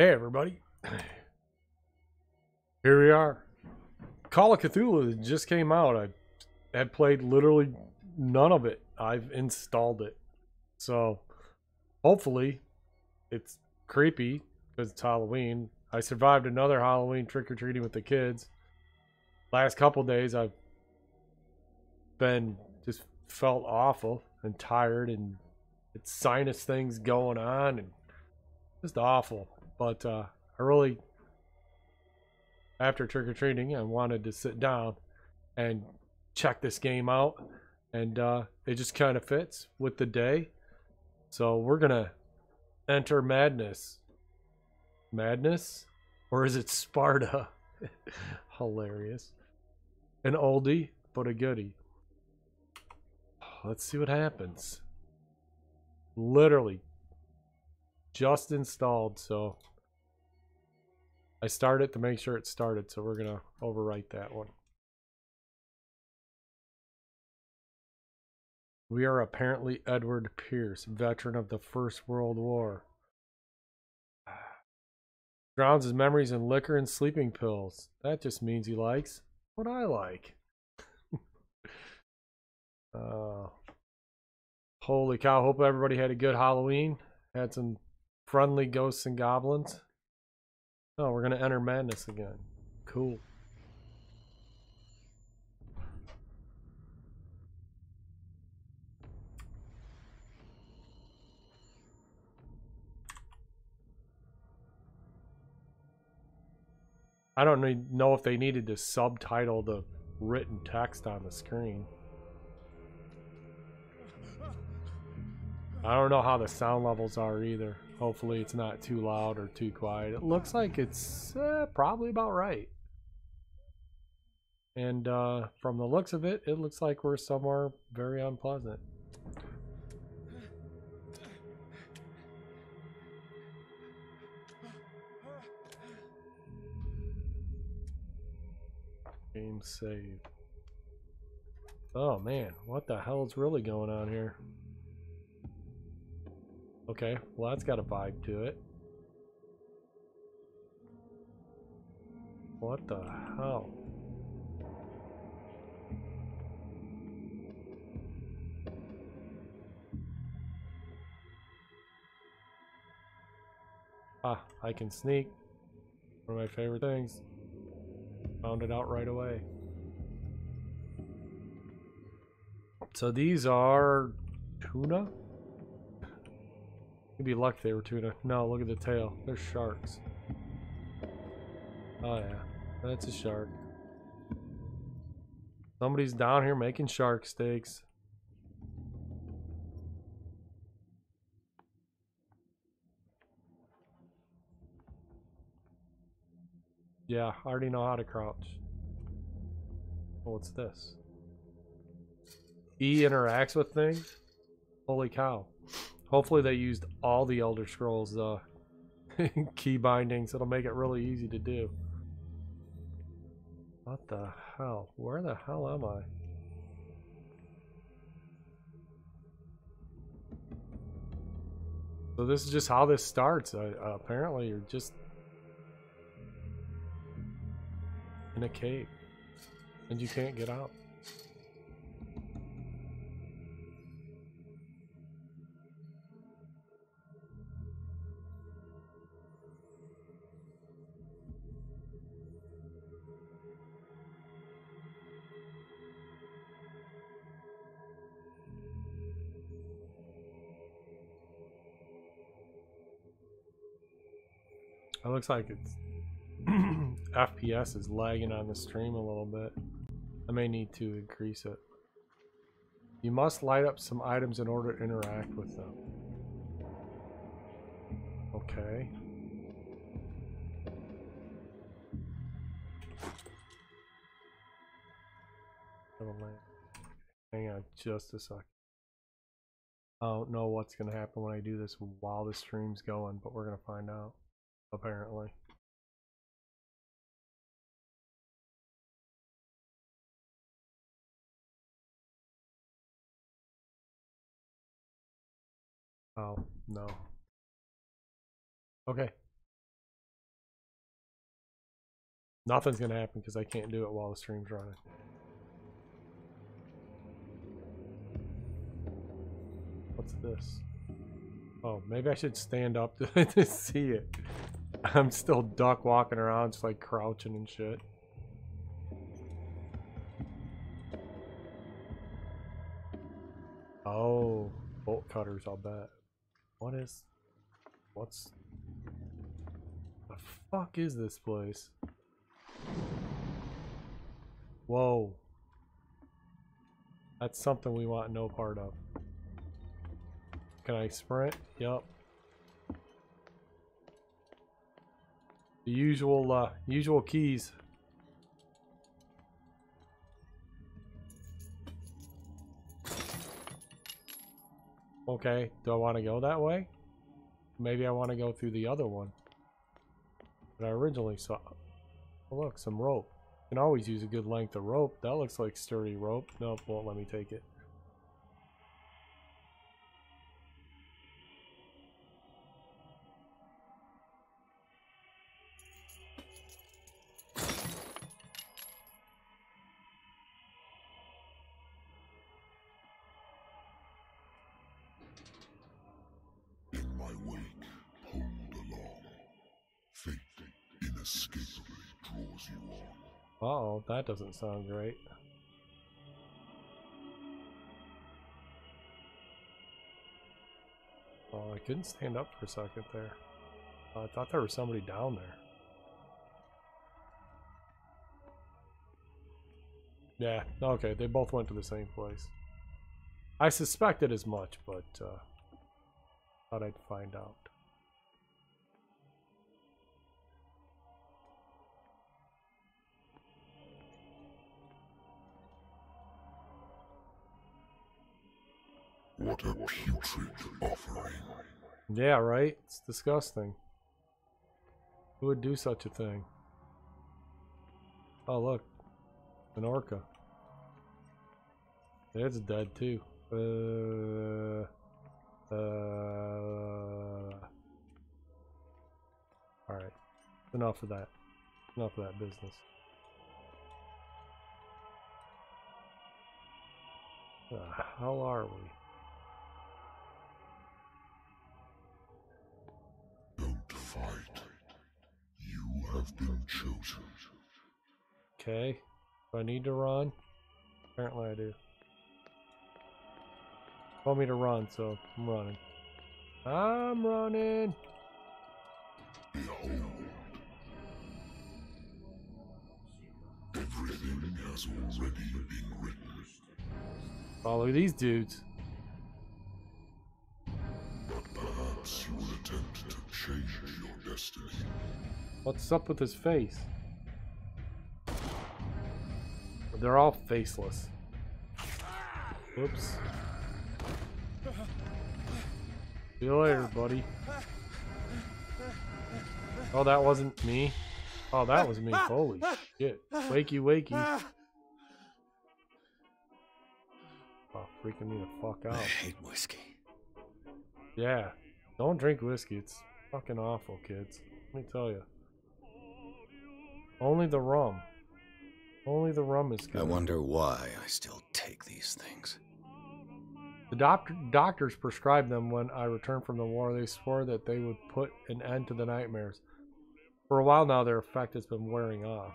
Hey, everybody. Here we are. Call of Cthulhu just came out. I had played literally none of it. I've installed it. So, hopefully, it's creepy because it's Halloween. I survived another Halloween trick or treating with the kids. Last couple days, I've been just felt awful and tired, and it's sinus things going on, and just awful. But uh, I really, after trick or treating, I wanted to sit down and check this game out, and uh, it just kind of fits with the day. So we're gonna enter madness. Madness, or is it Sparta? Hilarious. An oldie, but a goodie. Let's see what happens. Literally just installed, so I started to make sure it started, so we're gonna overwrite that one. We are apparently Edward Pierce, veteran of the First World War. Drowns his memories in liquor and sleeping pills. That just means he likes what I like. uh, holy cow. Hope everybody had a good Halloween. Had some friendly ghosts and goblins. Oh, we're going to enter madness again. Cool. I don't know if they needed to subtitle the written text on the screen. I don't know how the sound levels are either. Hopefully it's not too loud or too quiet. It looks like it's uh, probably about right. And uh, from the looks of it, it looks like we're somewhere very unpleasant. Game save. Oh man, what the hell is really going on here? Okay, well that's got a vibe to it. What the hell? Ah, I can sneak. One of my favorite things. Found it out right away. So these are tuna? You'd be lucky they were tuna. No, look at the tail. They're sharks. Oh yeah, that's a shark. Somebody's down here making shark steaks. Yeah, I already know how to crouch. Oh, what's this? E interacts with things? Holy cow. Hopefully they used all the Elder Scrolls uh, key bindings. It'll make it really easy to do. What the hell? Where the hell am I? So this is just how this starts. Uh, apparently you're just in a cave and you can't get out. Looks like it's FPS is lagging on the stream a little bit. I may need to increase it. You must light up some items in order to interact with them. Okay. Hang on just a sec. I don't know what's going to happen when I do this while the stream's going, but we're going to find out, apparently. Oh, no. Okay. Nothing's gonna happen because I can't do it while the stream's running. What's this? Oh, maybe I should stand up to, to see it. I'm still duck walking around, just like crouching and shit. Oh, bolt cutters, I'll bet. What is... What's... The fuck is this place? Whoa. That's something we want no part of. Can I sprint? Yep. The usual, uh, usual keys. Okay, do I want to go that way? Maybe I want to go through the other one that I originally saw. Oh, look, some rope. Can always use a good length of rope. That looks like sturdy rope. Nope, won't let me take it. That doesn't sound great. Oh, I couldn't stand up for a second there. I thought there was somebody down there. Yeah, okay, they both went to the same place. I suspected as much, but uh, thought I'd find out. What a putrid offering. Yeah, right? It's disgusting. Who would do such a thing? Oh, look. An orca. It's dead, too. Uh... Uh... Alright. Enough of that. Enough of that business. The hell are we? Have been chosen. Okay. Do I need to run? Apparently I do. Told me to run, so I'm running. I'm running. Behold. Everything has already been written. Follow these dudes. But Perhaps you will attempt to change your destiny. What's up with his face? They're all faceless. Whoops. See you later, buddy. Oh, that wasn't me. Oh, that was me. Holy shit. Wakey, wakey. Oh, freaking me the fuck out. I hate whiskey. Yeah. Don't drink whiskey. It's fucking awful, kids. Let me tell you. Only the rum. Only the rum is good. I wonder why I still take these things. The doctor, doctors prescribed them when I returned from the war. They swore that they would put an end to the nightmares. For a while now, their effect has been wearing off.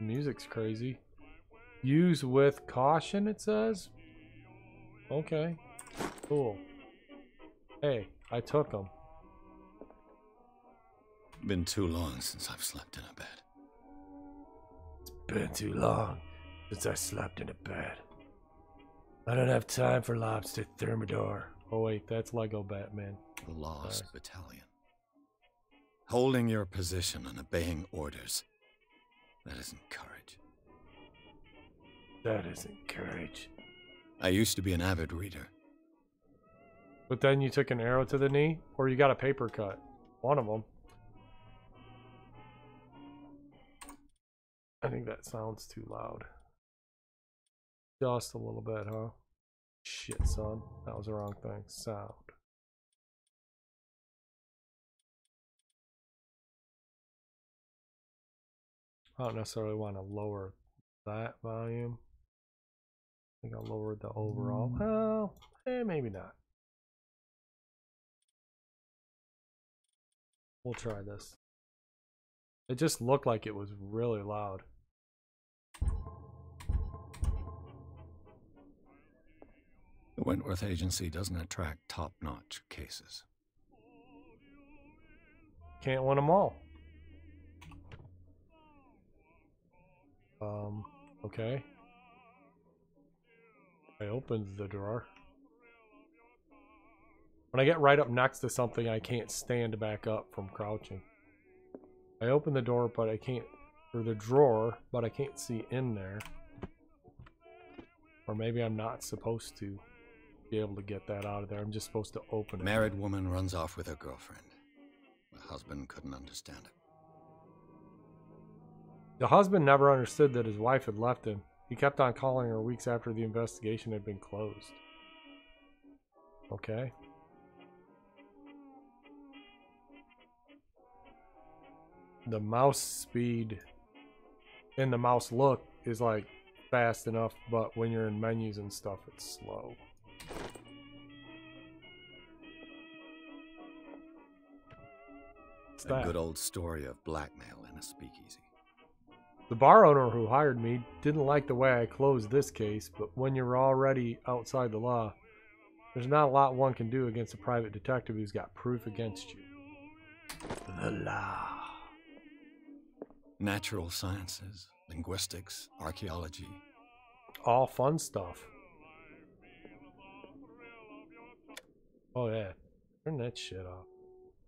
Music's crazy. Use with caution, it says. Okay. Cool. Hey, I took them. Been too long since I've slept in a bed. It's been too long since I slept in a bed. I don't have time for lobster thermidor. Oh wait, that's Lego Batman. The Lost Battalion. Holding your position and obeying orders. That isn't courage. That isn't courage. I used to be an avid reader. But then you took an arrow to the knee, or you got a paper cut. One of them. I think that sounds too loud. Just a little bit, huh? Shit, son. That was the wrong thing. Sound. I don't necessarily want to lower that volume. I think I'll lower the overall. Well, eh, maybe not. We'll try this. It just looked like it was really loud. The Wentworth Agency doesn't attract top notch cases. Can't win them all. Um, okay. I opened the drawer. When I get right up next to something, I can't stand back up from crouching. I open the door, but I can't, or the drawer, but I can't see in there. Or maybe I'm not supposed to be able to get that out of there. I'm just supposed to open it. Married woman runs off with her girlfriend. The husband couldn't understand it. The husband never understood that his wife had left him. He kept on calling her weeks after the investigation had been closed. Okay. The mouse speed and the mouse look is like fast enough, but when you're in menus and stuff, it's slow. What's A that? good old story of blackmail in a speakeasy. The bar owner who hired me didn't like the way I closed this case, but when you're already outside the law, there's not a lot one can do against a private detective who's got proof against you. The law. Natural sciences, linguistics, archaeology. All fun stuff. Oh yeah. Turn that shit off.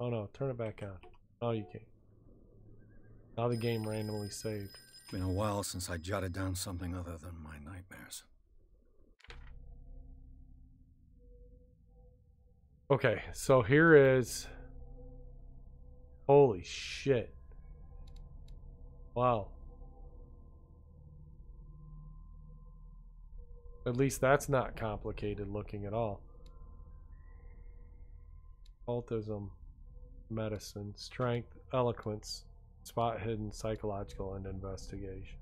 Oh no, turn it back on. Oh you can't. Now the game randomly saved. It's Been a while since I jotted down something other than my nightmares. Okay, so here is. Holy shit. Wow. At least that's not complicated looking at all. Occultism, medicine, strength, eloquence, spot hidden, psychological, and investigation.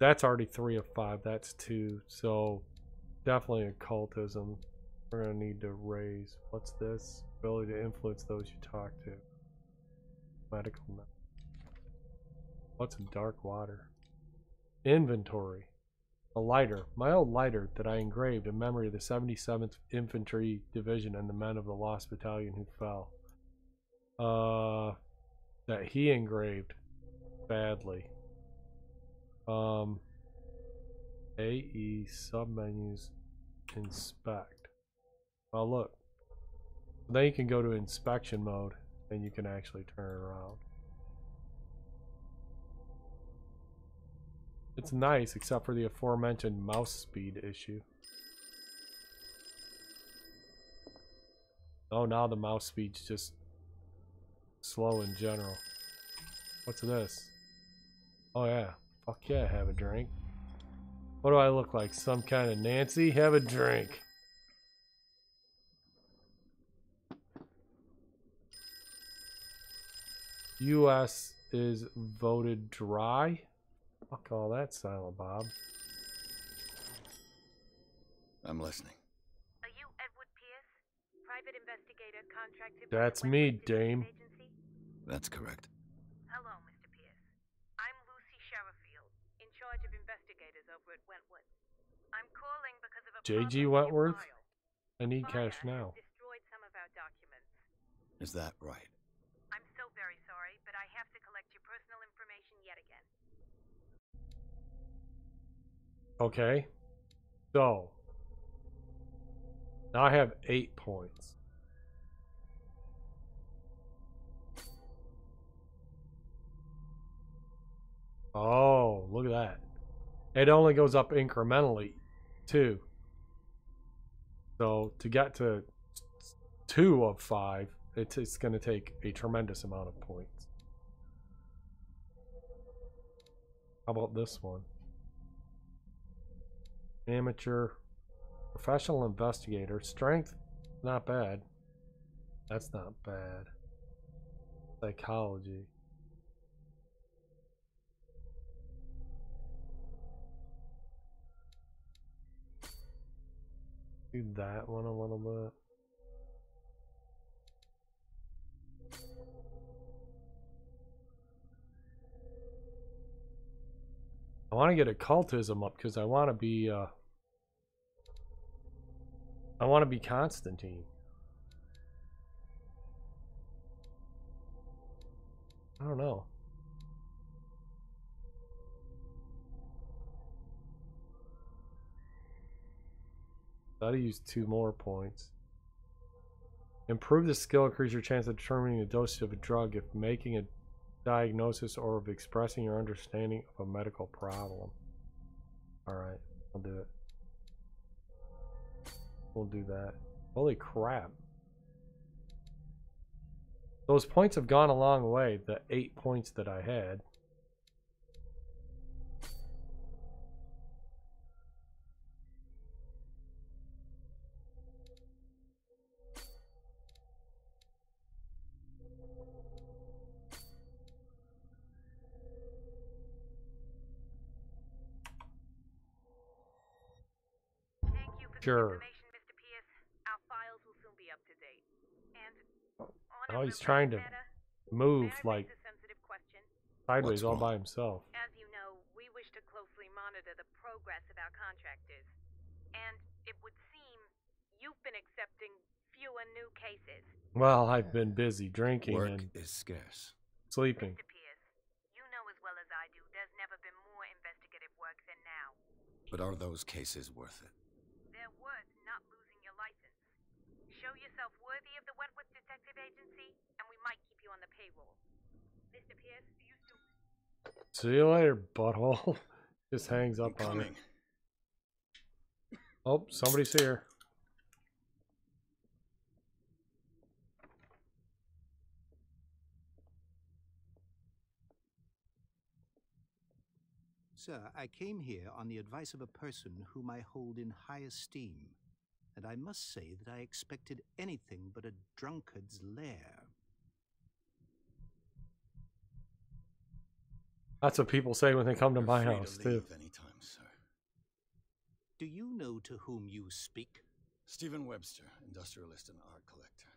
That's already three of five. That's two. So definitely occultism. We're gonna need to raise. What's this? Ability to influence those you talk to. Medical. What's dark water? Inventory. A lighter. My old lighter that I engraved in memory of the 77th Infantry Division and the men of the Lost Battalion who fell. Uh, that he engraved badly. Um, AE submenus inspect. Well, look. Then you can go to inspection mode and you can actually turn it around. It's nice, except for the aforementioned mouse speed issue. Oh, now the mouse speed's just slow in general. What's this? Oh yeah. Fuck yeah, have a drink. What do I look like? Some kind of Nancy? Have a drink. U.S. is voted dry. Fuck all that, Silent Bob. I'm listening. Are you Edward Pierce, private investigator contracted by That's me, dame. Agency? That's correct. Hello, Mr. Pierce. I'm Lucy Sherrifield, in charge of investigators over at Wentworth. I'm calling because of a J.G. problem with your Wentworth? I need Fire cash now. destroyed some of our documents. Is that right? I'm so very sorry, but I have to collect your personal information yet again. Okay. So. Now I have eight points. Oh, look at that. It only goes up incrementally, too. So to get to two of five, it's, it's going to take a tremendous amount of points. How about this one? Amateur Professional investigator. Strength, not bad. That's not bad. Psychology. Do that one a little bit. I want to get occultism up because I want to be uh I want to be Constantine. I don't know. Gotta use two more points. Improve the skill, increase your chance of determining the dosage of a drug if making a diagnosis or of expressing your understanding of a medical problem. Alright, I'll do it. We'll do that. Holy crap. Those points have gone a long way, the eight points that I had. Thank you for Sure. the information, Mr. Pierce. Our files will soon be up to date. And on Oh, he's trying to Move like raise a sensitive question? sideways What's all wrong? by himself. As you know, we wish to closely monitor the progress of our contractors. And it would seem you've been accepting fewer new cases. Well, I've been busy drinking Work and is scarce. sleeping. Mr. Pierce, you know as well as I do, there's never been more investigative work than now. But are those cases worth it? They're worth not losing your license. Show yourself worthy of the Wentworth Detective Agency, and we might keep you on the payroll. Mr. Pierce, you still... See you later, butthole. Just hangs up on me. Oh, somebody's here. Sir, I came here on the advice of a person whom I hold in high esteem, and I must say that I expected anything but a drunkard's lair. That's what people say when they come to my house, to too. anytime, sir. Do you know to whom you speak? Stephen Webster, industrialist and art collector.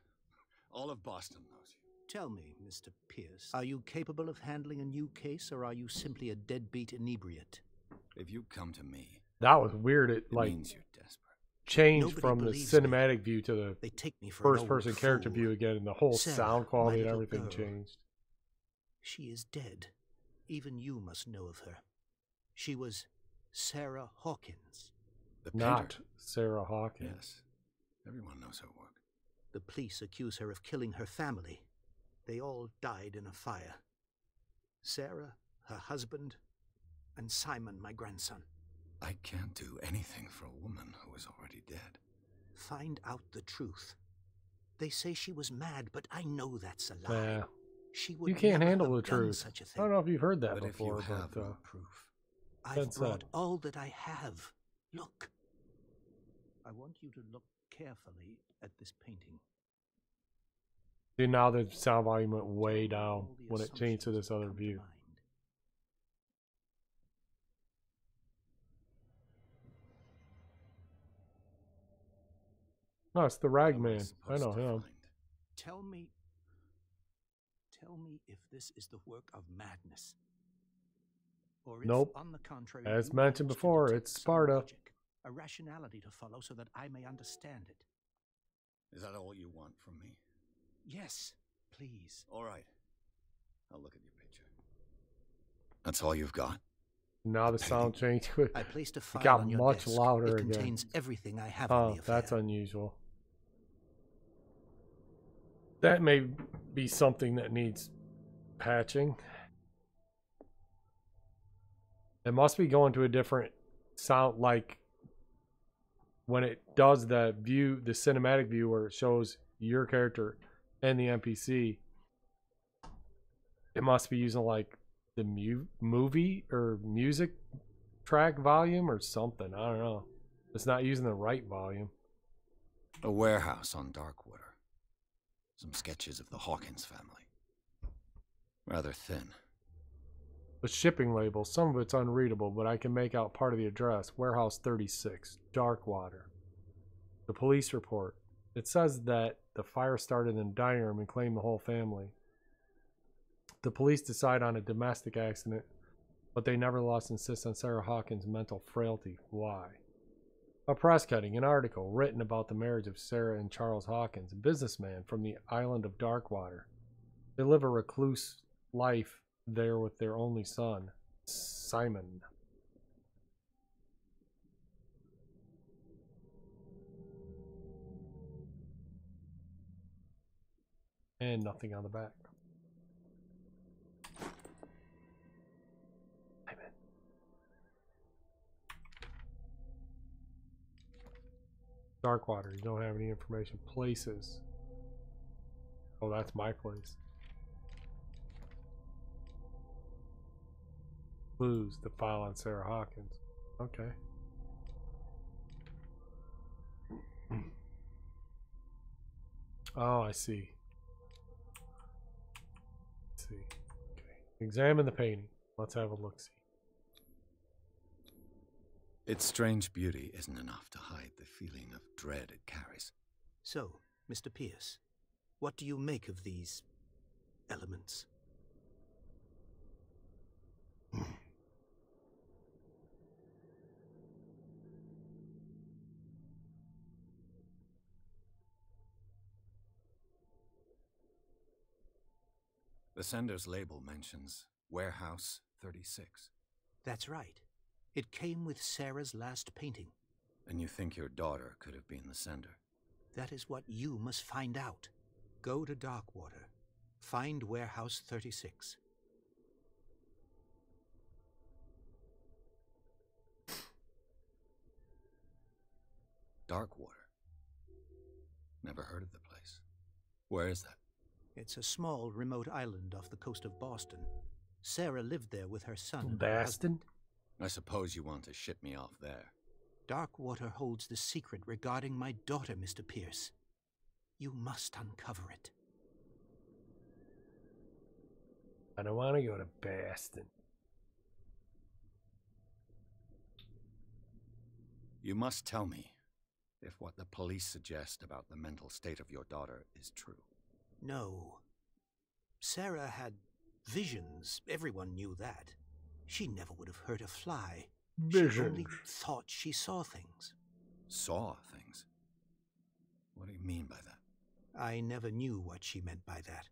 All of Boston knows you. Tell me, Mr. Pierce, are you capable of handling a new case, or are you simply a deadbeat inebriate? If you come to me, That was weird. It it like means you're desperate. Changed Nobody from the believes me. cinematic view to the They take me for first old person character fool. view again, and the whole Sarah, sound quality and everything girl. changed. She is dead. Even you must know of her. She was Sarah Hawkins. The painter. Not Sarah Hawkins. Yes. Everyone knows her work. The police accuse her of killing her family. They all died in a fire. Sarah, her husband, and Simon, my grandson. I can't do anything for a woman who is already dead. Find out the truth. They say she was mad, but I know that's a lie. Nah, She would you can't handle the truth. Such a I thing. don't know if you've heard that but if you before, have but uh, no proof, I've that's brought that. all that I have. Look. I want you to look carefully at this painting. see now the sound volume went way down when it changed to this other come to view. mind. No, it's the what rag I man. I know him. find? Tell me. Tell me if this is the work of madness. Or if, Nope. on the contrary, As mentioned before, it's Sparta. logic, a rationality to follow so that I may understand it. Is that all you want from me? Yes, please. All right. I'll look at your picture. That's all you've got? Now the sound changed. I placed a file got on your much desk. louder it again. contains everything I have on Oh, that's unusual. That may be something that needs patching. It must be going to a different sound, like when it does the view, the cinematic view where it shows your character and the NPC. It must be using like the mu- movie or music track volume or something. I don't know. It's not using the right volume. A warehouse on Darkwater. Some sketches of the Hawkins family. Rather thin. The shipping label, some of it's unreadable, but I can make out part of the address. Warehouse 36, Darkwater. The police report. It says that the fire started in the dining room and claimed the whole family. The police decide on a domestic accident, but they nevertheless insist on Sarah Hawkins' mental frailty. Why? A press cutting, an article written about the marriage of Sarah and Charles Hawkins, a businessman from the island of Darkwater. They live a recluse life there with their only son, Simon. And nothing on the back. Darkwater, you don't have any information. Places. Oh, that's my place. Clues, the file on Sarah Hawkins. Okay. Oh, I see. Let's see. Okay. Examine the painting. Let's have a look see. Its strange beauty isn't enough to hide the feeling of dread it carries. So, Mr. Pierce, what do you make of these elements? The sender's label mentions Warehouse 36. That's right. It came with Sarah's last painting. And you think your daughter could have been the sender? That is what you must find out. Go to Darkwater. Find Warehouse 36. Darkwater. Never heard of the place. Where is that? It's a small, remote island off the coast of Boston. Sarah lived there with her son. and her Boston? Husband. I suppose you want to ship me off there. Darkwater holds the secret regarding my daughter, Mr. Pierce. You must uncover it. I don't want to go to Boston. You must tell me if what the police suggest about the mental state of your daughter is true. No. Sarah had visions. Everyone knew that. She never would have hurt a fly. She only thought she saw things. Saw things. What do you mean by that? I never knew what she meant by that.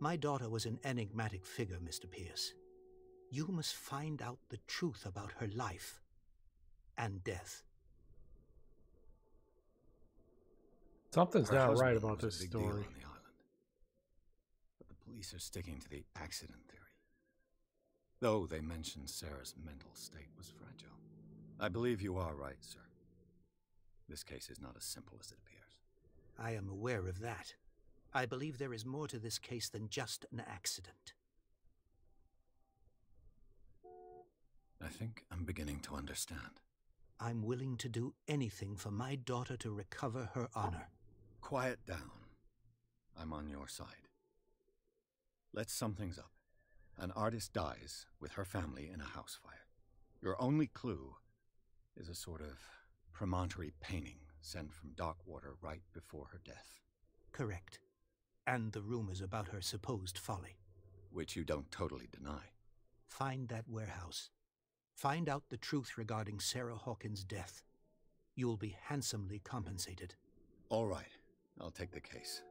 My daughter was an enigmatic figure, Mr. Pierce. You must find out the truth about her life and death. Something's Her not right about this story. on the island. But the police are sticking to the accident theory. Though they mentioned Sarah's mental state was fragile. I believe you are right, sir. This case is not as simple as it appears. I am aware of that. I believe there is more to this case than just an accident. I think I'm beginning to understand. I'm willing to do anything for my daughter to recover her honor. Quiet down. I'm on your side. Let's sum things up. An artist dies with her family in a house fire. Your only clue is a sort of promontory painting sent from Darkwater right before her death, Correct. And the rumors about her supposed folly. which you don't totally deny. Find that warehouse. Find out the truth regarding Sarah Hawkins' death. You'll be handsomely compensated. All right, I'll take the case.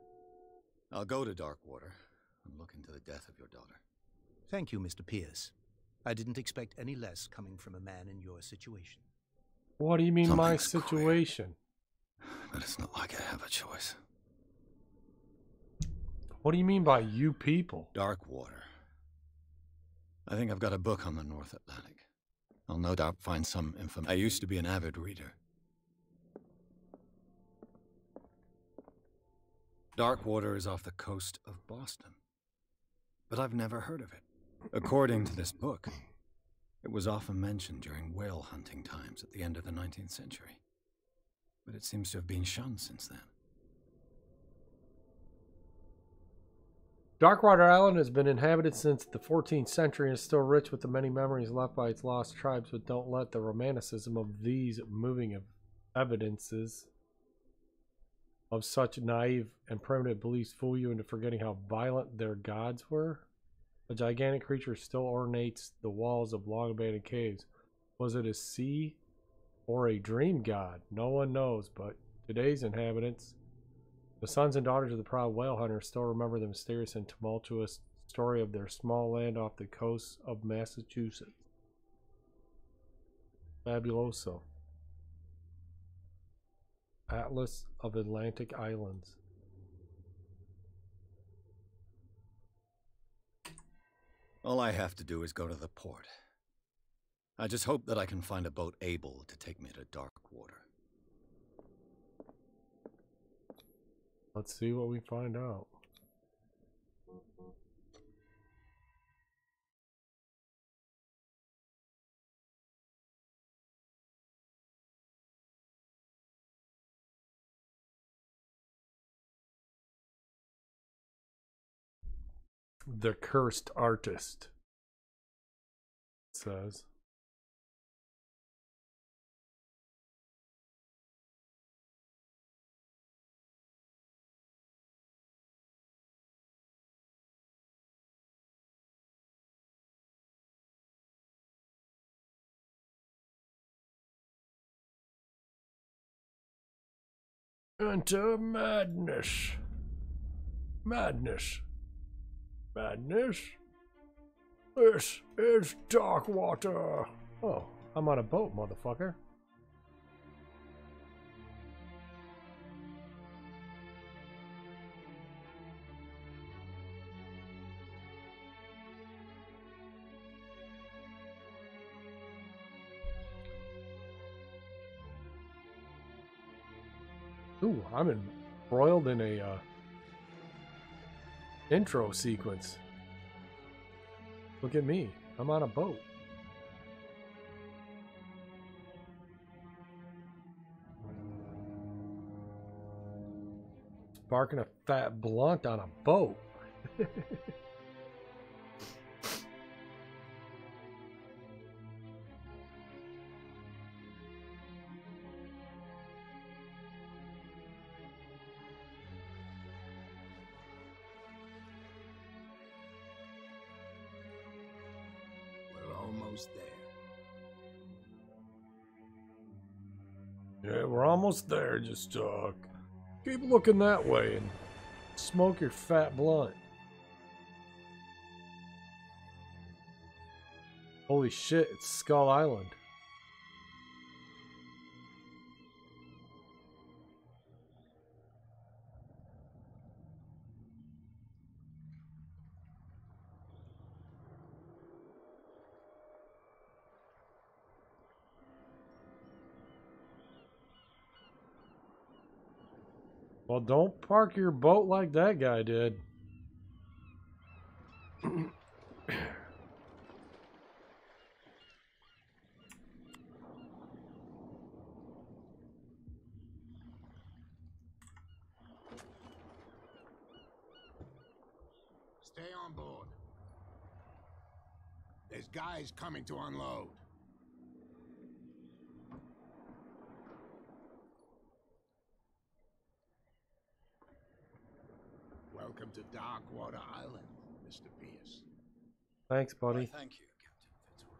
I'll go to Darkwater and look into the death of your daughter. Thank you, Mr. Pierce. I didn't expect any less coming from a man in your situation. What do you mean my Something's queer. situation? But it's not like I have a choice. What do you mean by you people? Darkwater. I think I've got a book on the North Atlantic. I'll no doubt find some information. I used to be an avid reader. Darkwater is off the coast of Boston. But I've never heard of it. According to this book, it was often mentioned during whale hunting times at the end of the 19th century. But it seems to have been shunned since then. Darkwater Island has been inhabited since the 14th century and is still rich with the many memories left by its lost tribes, but don't let the romanticism of these moving evidences of such naive and primitive beliefs fool you into forgetting how violent their gods were. A gigantic creature still ornates the walls of long abandoned caves. Was it a sea or a dream god? No one knows, but today's inhabitants the sons and daughters of the proud whale hunters still remember the mysterious and tumultuous story of their small land off the coast of Massachusetts. Fabuloso. Atlas of Atlantic Islands. All I have to do is go to the port. I just hope that I can find a boat able to take me to dark water. Let's see what we find out. The Cursed Artist says. Enter madness. Madness. Madness. This is dark water. Oh, I'm on a boat, motherfucker. Ooh, I'm embroiled in a uh, intro sequence. Look at me. I'm on a boat. Barking a fat blunt on a boat. almost there. Yeah, we're almost there. Just uh, keep looking that way and smoke your fat blunt. Holy shit, it's Skull Island. Well, don't park your boat like that guy did. Stay on board. There's guys coming to unload. Welcome to Darkwater Island, Mr. Pierce. Thanks, Why, buddy. thank you, Captain Fitzroy.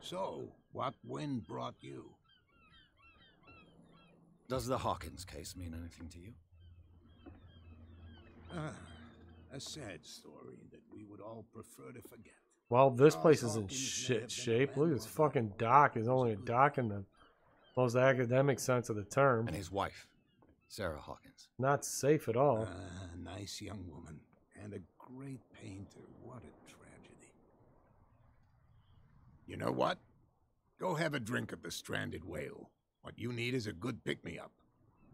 So, what wind brought you? Does the Hawkins case mean anything to you? Ah, a sad story that we would all prefer to forget. Well, this Charles place is in Hawkins shit shape. Look at this fucking dock. is only a dock in the most academic sense of the term. And his wife, Sarah Hawkins. Not safe at all. Ah, nice young woman and a great painter. What a tragedy. You know what? Go have a drink at the Stranded Whale. What you need is a good pick me up.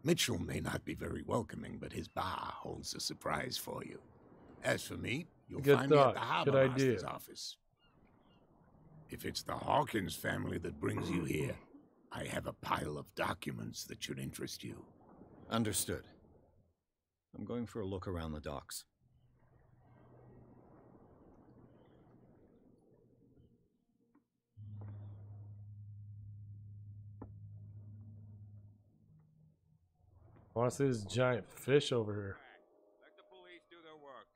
Mitchell may not be very welcoming, but his bar holds a surprise for you. As for me, you'll Good find me at the thought. harbor master's office. If it's the Hawkins family that brings you here, I have a pile of documents that should interest you. Understood. I'm going for a look around the docks. I want to see this giant fish over here. Let the police do their work.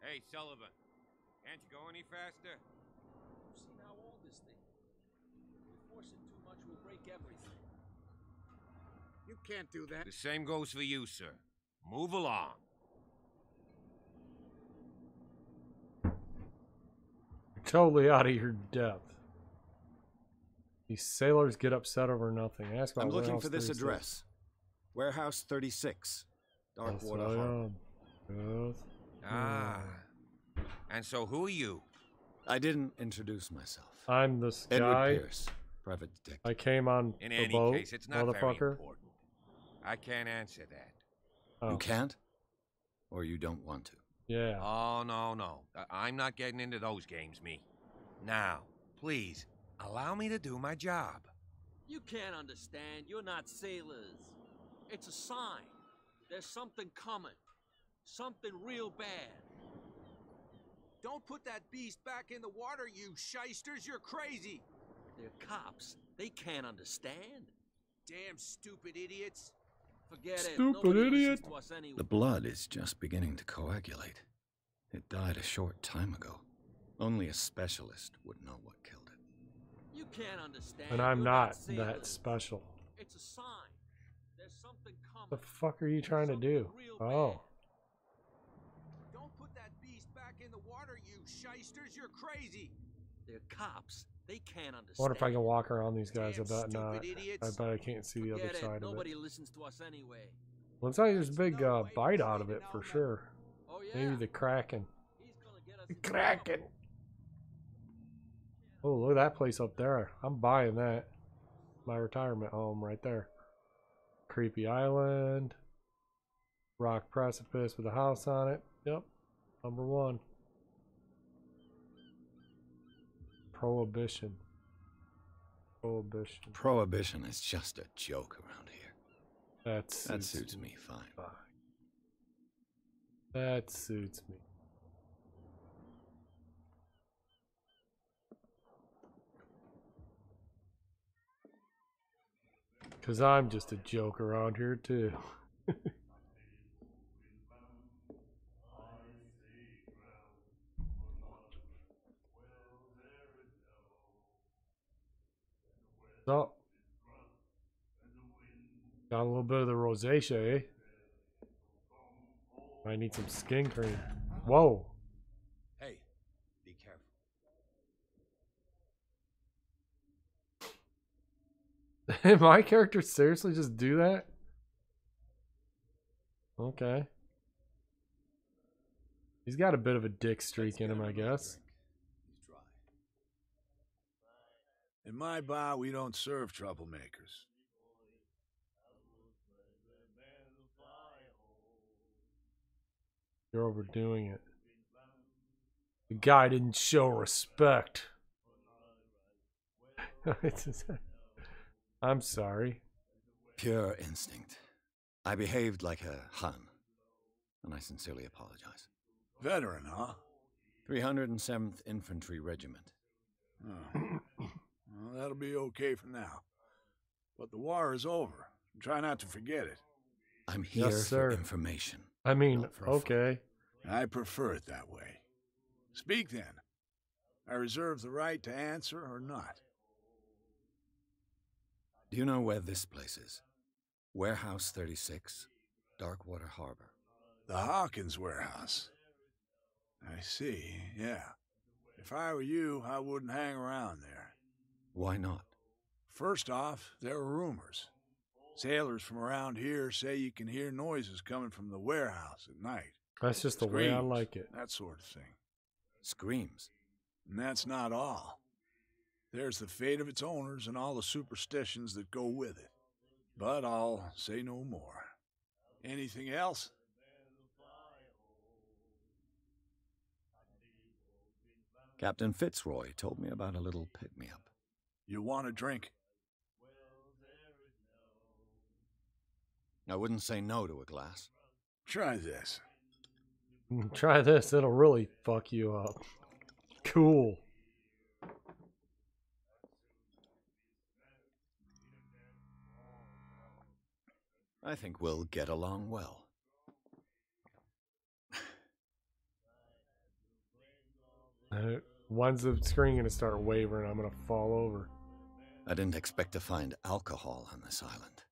Hey, Sullivan. Can't you go any faster? You see how old this thing is? If we force it too much, we'll break everything. You can't do that. The same goes for you, sir. Move along. You're totally out of your depth. These sailors get upset over nothing. Ask about I'm looking for this 36. address. Warehouse 36, That's Darkwater what I Harbor. Yes. Ah. And so who are you? I didn't introduce myself. I'm this Edward guy. Pierce, private detective. I came on In the any boat, case, it's not very motherfucker. important. I can't answer that. Oh, You can't? Or you don't want to? Yeah. Oh, no, no. I- I'm not getting into those games, me. Now, please, allow me to do my job. You can't understand. You're not sailors. It's a sign. There's something coming. Something real bad. Don't put that beast back in the water, you shysters! You're crazy! They're cops. They can't understand. Damn stupid idiots! Forget. Stupid Nobody idiot. listens to us anyway. The blood is just beginning to coagulate. It died a short time ago. Only a specialist would know what killed it. You can't understand. and I'm You're not that sailors. special. It's a sign. There's something coming. The fuck are you trying to do? Oh. Don't put that beast back in the water, you shysters! You're crazy! They're cops. They can't understand. I wonder if I can walk around these guys. I bet not. I bet I can't see the Forget other it. side of Nobody it. listens to us anyway. Looks like there's a big uh, bite out of it for sure. Oh yeah. Maybe the Kraken. He's gonna get us The. Kraken. Oh, look at that place up there. I'm buying that. My retirement home right there. Creepy Island. Rock precipice with a house on it. Yep. Number one. Prohibition. Prohibition. Prohibition is just a joke around here. That That suits suits me fine. fine. That suits me. Cause I'm just a joke around here too. so got a little bit of the rosacea, eh? I need some skin cream. Whoa. Hey, be careful. Did my character seriously just do that? Okay. He's got a bit of a dick streak in him, I guess. In my bar, we don't serve troublemakers. You're overdoing it. The guy didn't show respect. I'm sorry. Pure instinct. I behaved like a Hun, and I sincerely apologize. Veteran, huh? 307th Infantry Regiment. Oh. Well, that'll be okay for now. But the war is over. Try not to forget it. I'm here sir. for information. I mean, Not for fight. okay. I prefer it that way. Speak then. I reserve the right to answer or not. Do you know where this place is? Warehouse 36, Darkwater Harbor. The Hawkins warehouse. I see, yeah. If I were you, I wouldn't hang around there. Why not? First off, there are rumors. Sailors from around here say you can hear noises coming from the warehouse at night. That's just the way I like it. That sort of thing. Screams. And that's not all. There's the fate of its owners and all the superstitions that go with it. But I'll say no more. Anything else? Captain Fitzroy told me about a little pick me up. You want a drink? I wouldn't say no to a glass. Try this. Try this, it'll really fuck you up. Cool. I think we'll get along well. Once the screen gonna start wavering. I'm gonna fall over. I didn't expect to find alcohol on this island.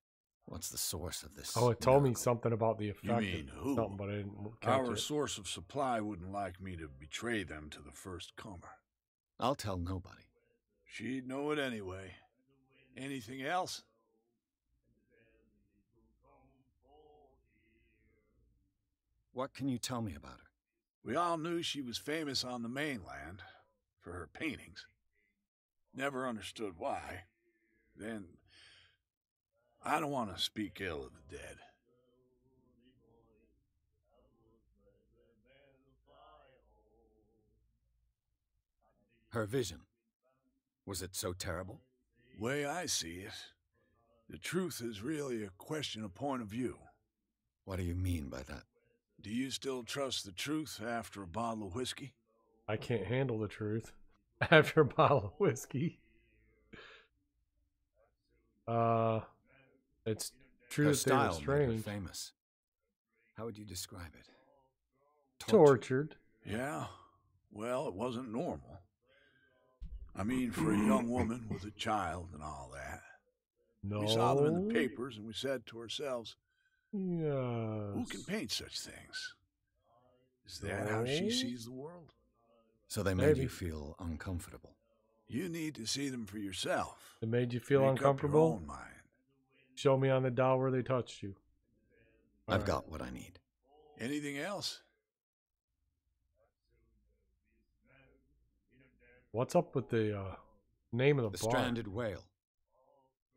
What's the source of this? Oh, it told me something about the effect You mean who? something, but I didn't catch Our it. source of supply wouldn't like me to betray them to the first comer. I'll tell nobody. She'd know it anyway. Anything else? What can you tell me about her? We all knew she was famous on the mainland for her paintings. Never understood why. Then, I don't want to speak ill of the dead. Her vision. Was it so terrible? Way I see it, the truth is really a question of point of view. What do you mean by that? Do you still trust the truth after a bottle of whiskey? I can't handle the truth after a bottle of whiskey. Uh, it's true her that they were style made her strange. famous. How would you describe it? Tortured. Yeah, well, it wasn't normal. I mean, for a young woman with a child and all that. No. We saw them in the papers and we said to ourselves, Yes. who can paint such things? Is that how she sees the world? So they made Maybe. you feel uncomfortable. You need to see them for yourself. It made you feel Make up your uncomfortable? own mind. Show me on the doll where they touched you. I've Alright. got what I need. Anything else? What's up with the uh, name of the, The bar? Stranded Whale.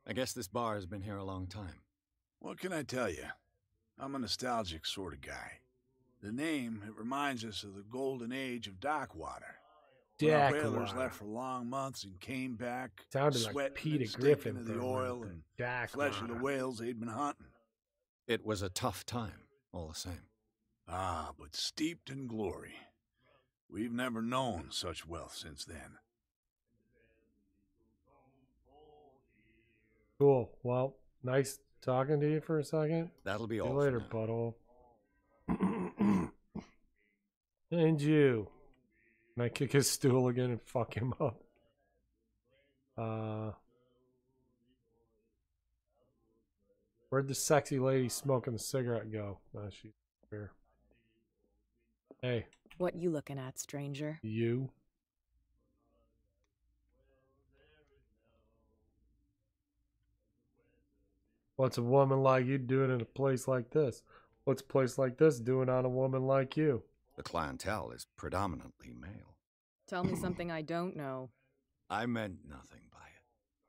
I guess this bar has been here a long time. What can I tell you? I'm a nostalgic sort of guy. The name, it reminds us of the golden age of Dockwater. When our whalers Dockwater. left for long months and came back, Sounded like sweating Peter and Griffin stinking of the oil and there. flesh of the whales they'd been hunting. It was a tough time, all the same. Ah, but steeped in glory. We've never known such wealth since then. Cool. Well, nice talking to you for a second. That'll be See all. you later, now. butthole. And you. Can I kick his stool again and fuck him up? Uh, where'd the sexy lady smoking the cigarette go? Oh, she's here. Hey, What you looking at, stranger? you. What's a woman like you doing in a place like this? What's a place like this doing on a woman like you? The clientele is predominantly male. Tell me something I don't know. I meant nothing by it.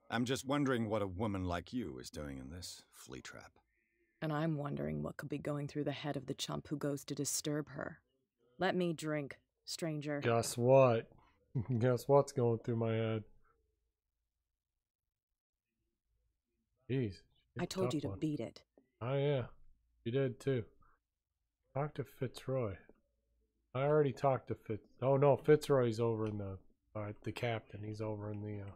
I'm just wondering what a woman like you is doing in this flea trap. And I'm wondering what could be going through the head of the chump who goes to disturb her. Let me drink, stranger. Guess what? Guess what's going through my head? Jeez. I told you to one. beat it. Oh yeah, you did too. Talk to Fitzroy. I already talked to Fitz. Oh no, Fitzroy's over in the uh, the captain. He's over in the uh,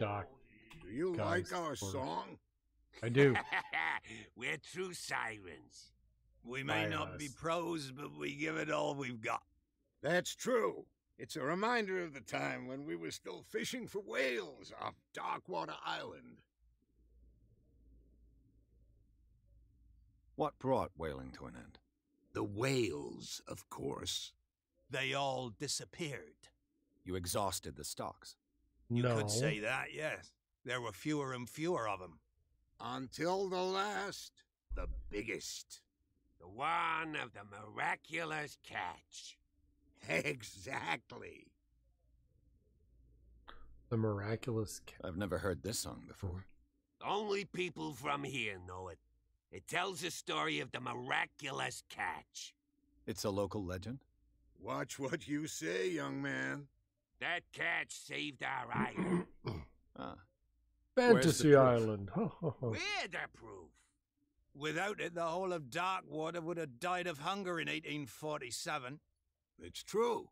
dock. Do you like our quarters. song? I do. We're true sirens. We My may not be pros, but we give it all we've got. That's true. It's a reminder of the time when we were still fishing for whales off Darkwater Island. What brought whaling to an end? The whales, of course. They all disappeared. You exhausted the stocks. You no. could say that, yes. There were fewer and fewer of them. Until the last, the biggest. The one of the miraculous catch. Exactly. the miraculous. catch. I've never heard this song before. Only people from here know it. It tells the story of the miraculous catch. It's a local legend? Watch what you say, young man. That catch saved our island. Ah. Fantasy Island. We're the proof. Without it, the whole of Darkwater would have died of hunger in 1847. It's true.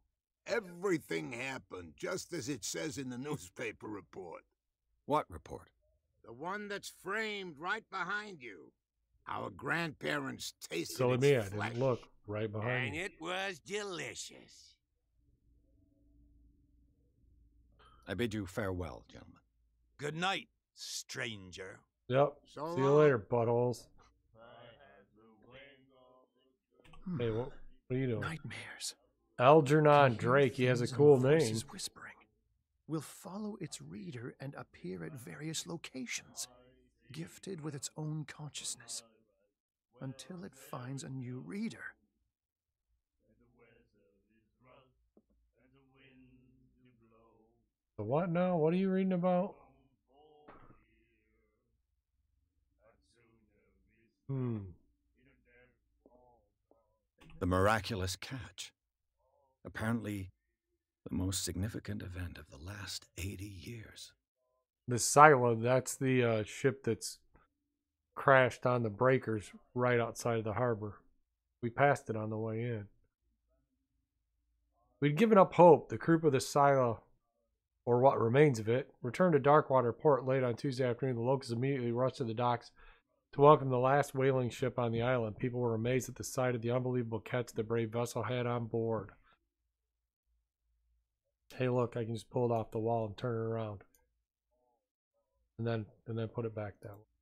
Everything happened just as it says in the newspaper report. What report? The one that's framed right behind you. Our grandparents tasted Silly its me, I flesh. didn't look right behind And you. it was delicious. I bid you farewell, gentlemen. Good night, stranger. Yep. So See you long. later, buttholes. Hmm. Hey, what, what are you doing? Nightmares. Algernon Drake. He has a cool name. voices Whispering will follow its reader and appear at various locations, gifted with its own consciousness, until it finds a new reader. The what now? What are you reading about? Hmm. The miraculous catch. Apparently, the most significant event of the last 80 years. The Scylla, that's the uh, ship that's crashed on the breakers right outside of the harbor. We passed it on the way in. We'd given up hope. The crew of the Scylla, or what remains of it, returned to Darkwater Port late on Tuesday afternoon. The locals immediately rushed to the docks to welcome the last whaling ship on the island. People were amazed at the sight of the unbelievable catch the brave vessel had on board. Hey, look, I can just pull it off the wall and turn it around. And then and then put it back that way.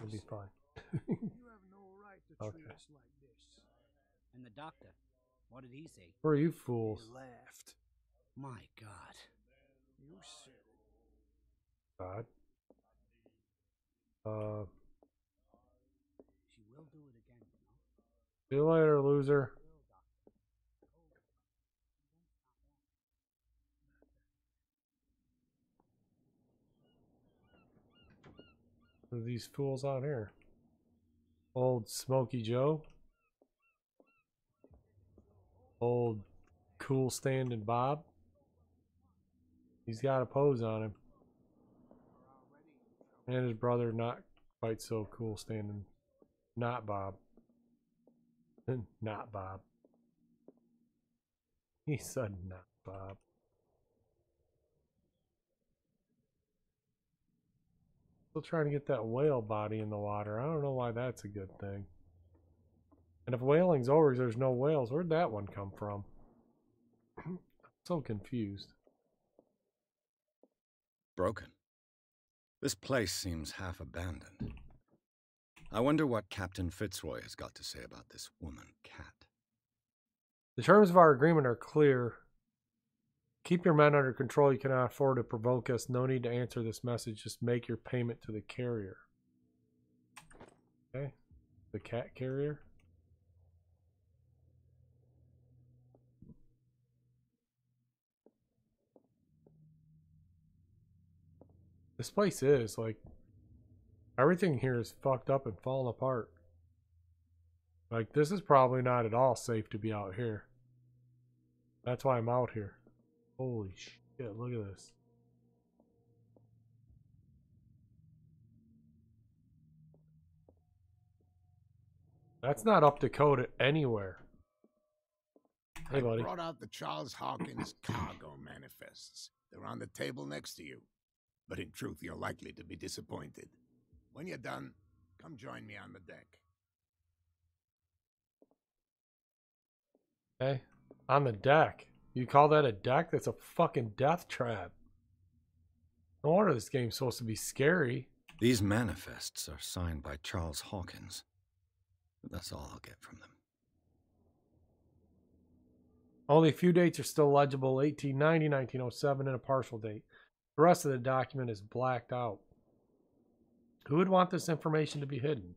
It'll be fine. okay. And the doctor, what did he say? Who are you fools? Laughed. My God. You said God. Uh, She will do it again, you know. see you later, loser. These fools out here? Old Smoky Joe. Old cool standing Bob. He's got a pose on him. And his brother not quite so cool standing. Not Bob. not Bob. He said not Bob. Still trying to get that whale body in the water. I don't know why that's a good thing. And if whaling's over, there's no whales. Where'd that one come from? so confused. Broken. This place seems half abandoned. I wonder what Captain Fitzroy has got to say about this woman, Cat. The terms of our agreement are clear. Keep your men under control. You cannot afford to provoke us. No need to answer this message. Just make your payment to the carrier. Okay. The cat carrier. This place is like everything here is fucked up and falling apart. Like this is probably not at all safe to be out here. That's why I'm out here. Holy shit, look at this. That's not up to code anywhere. Hey, I buddy. brought out the Charles Hawkins cargo manifests. They're on the table next to you. But in truth, you're likely to be disappointed. When you're done, come join me on the deck. Okay. On the deck. You call that a deck? That's a fucking death trap. No wonder this game's supposed to be scary. These manifests are signed by Charles Hawkins. But that's all I'll get from them. Only a few dates are still legible 1890, 1907, and a partial date. The rest of the document is blacked out. Who would want this information to be hidden?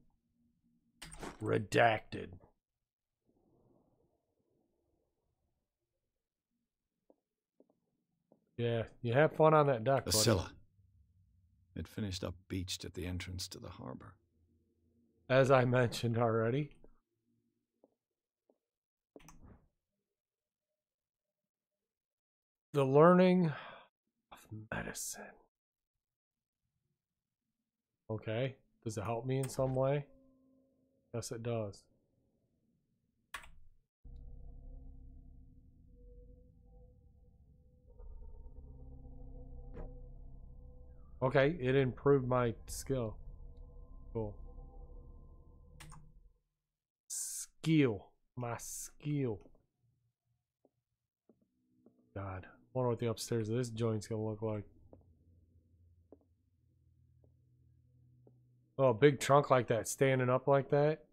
Redacted. Yeah, you have fun on that deck, The buddy. It finished up beached at the entrance to the harbor. As I mentioned already. The learning of medicine. Okay. Does it help me in some way? Yes, it does. Okay, it improved my skill. Cool. Skill. My skill. God. wonder what the upstairs of this joint's gonna look like. Oh, a big trunk like that, standing up like that.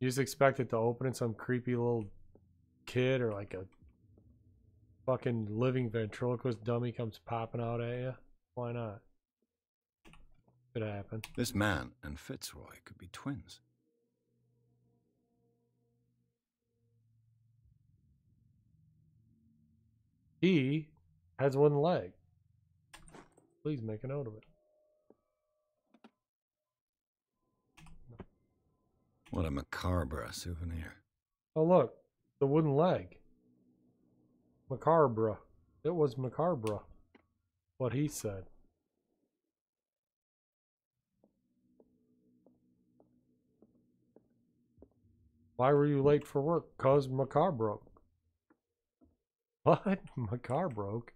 You just expect it to open and some creepy little kid or like a fucking living ventriloquist dummy comes popping out at you. Why not? Could happen. This man and Fitzroy could be twins. He has one leg. Please make a note of it. What a macabre souvenir. Oh, look. The wooden leg. Macabre. It was macabre. What he said. Why were you late for work? Cause my car broke. What? My car broke?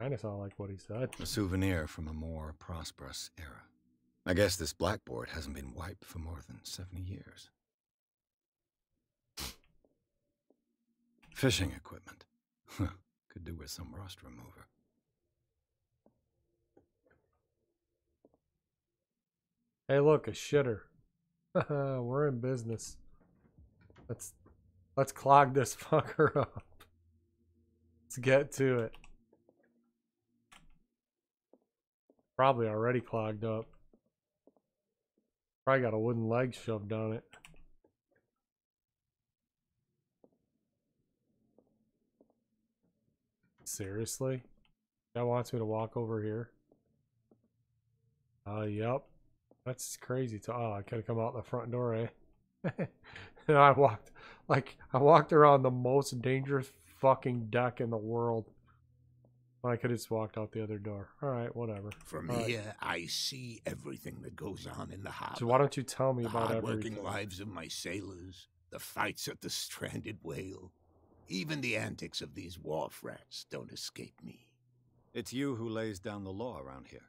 Kinda sound like what he said. A souvenir from a more prosperous era. I guess this blackboard hasn't been wiped for more than 70 years. Fishing equipment. Could do with some rust remover. Hey look, a shitter. We're in business. Let's let's clog this fucker up. Let's get to it. Probably already clogged up. Probably got a wooden leg shoved on it. Seriously? That wants me to walk over here? Uh, yep. That's crazy. To, oh, I could have come out the front door, eh? and I walked, like, I walked around the most dangerous fucking deck in the world. I could have just walked out the other door. All right, whatever. From All right. here, I see everything that goes on in the harbor. So why don't you tell me the about hard-working everything? lives of my sailors, the fights at the stranded whale, even the antics of these wharf rats don't escape me. It's you who lays down the law around here.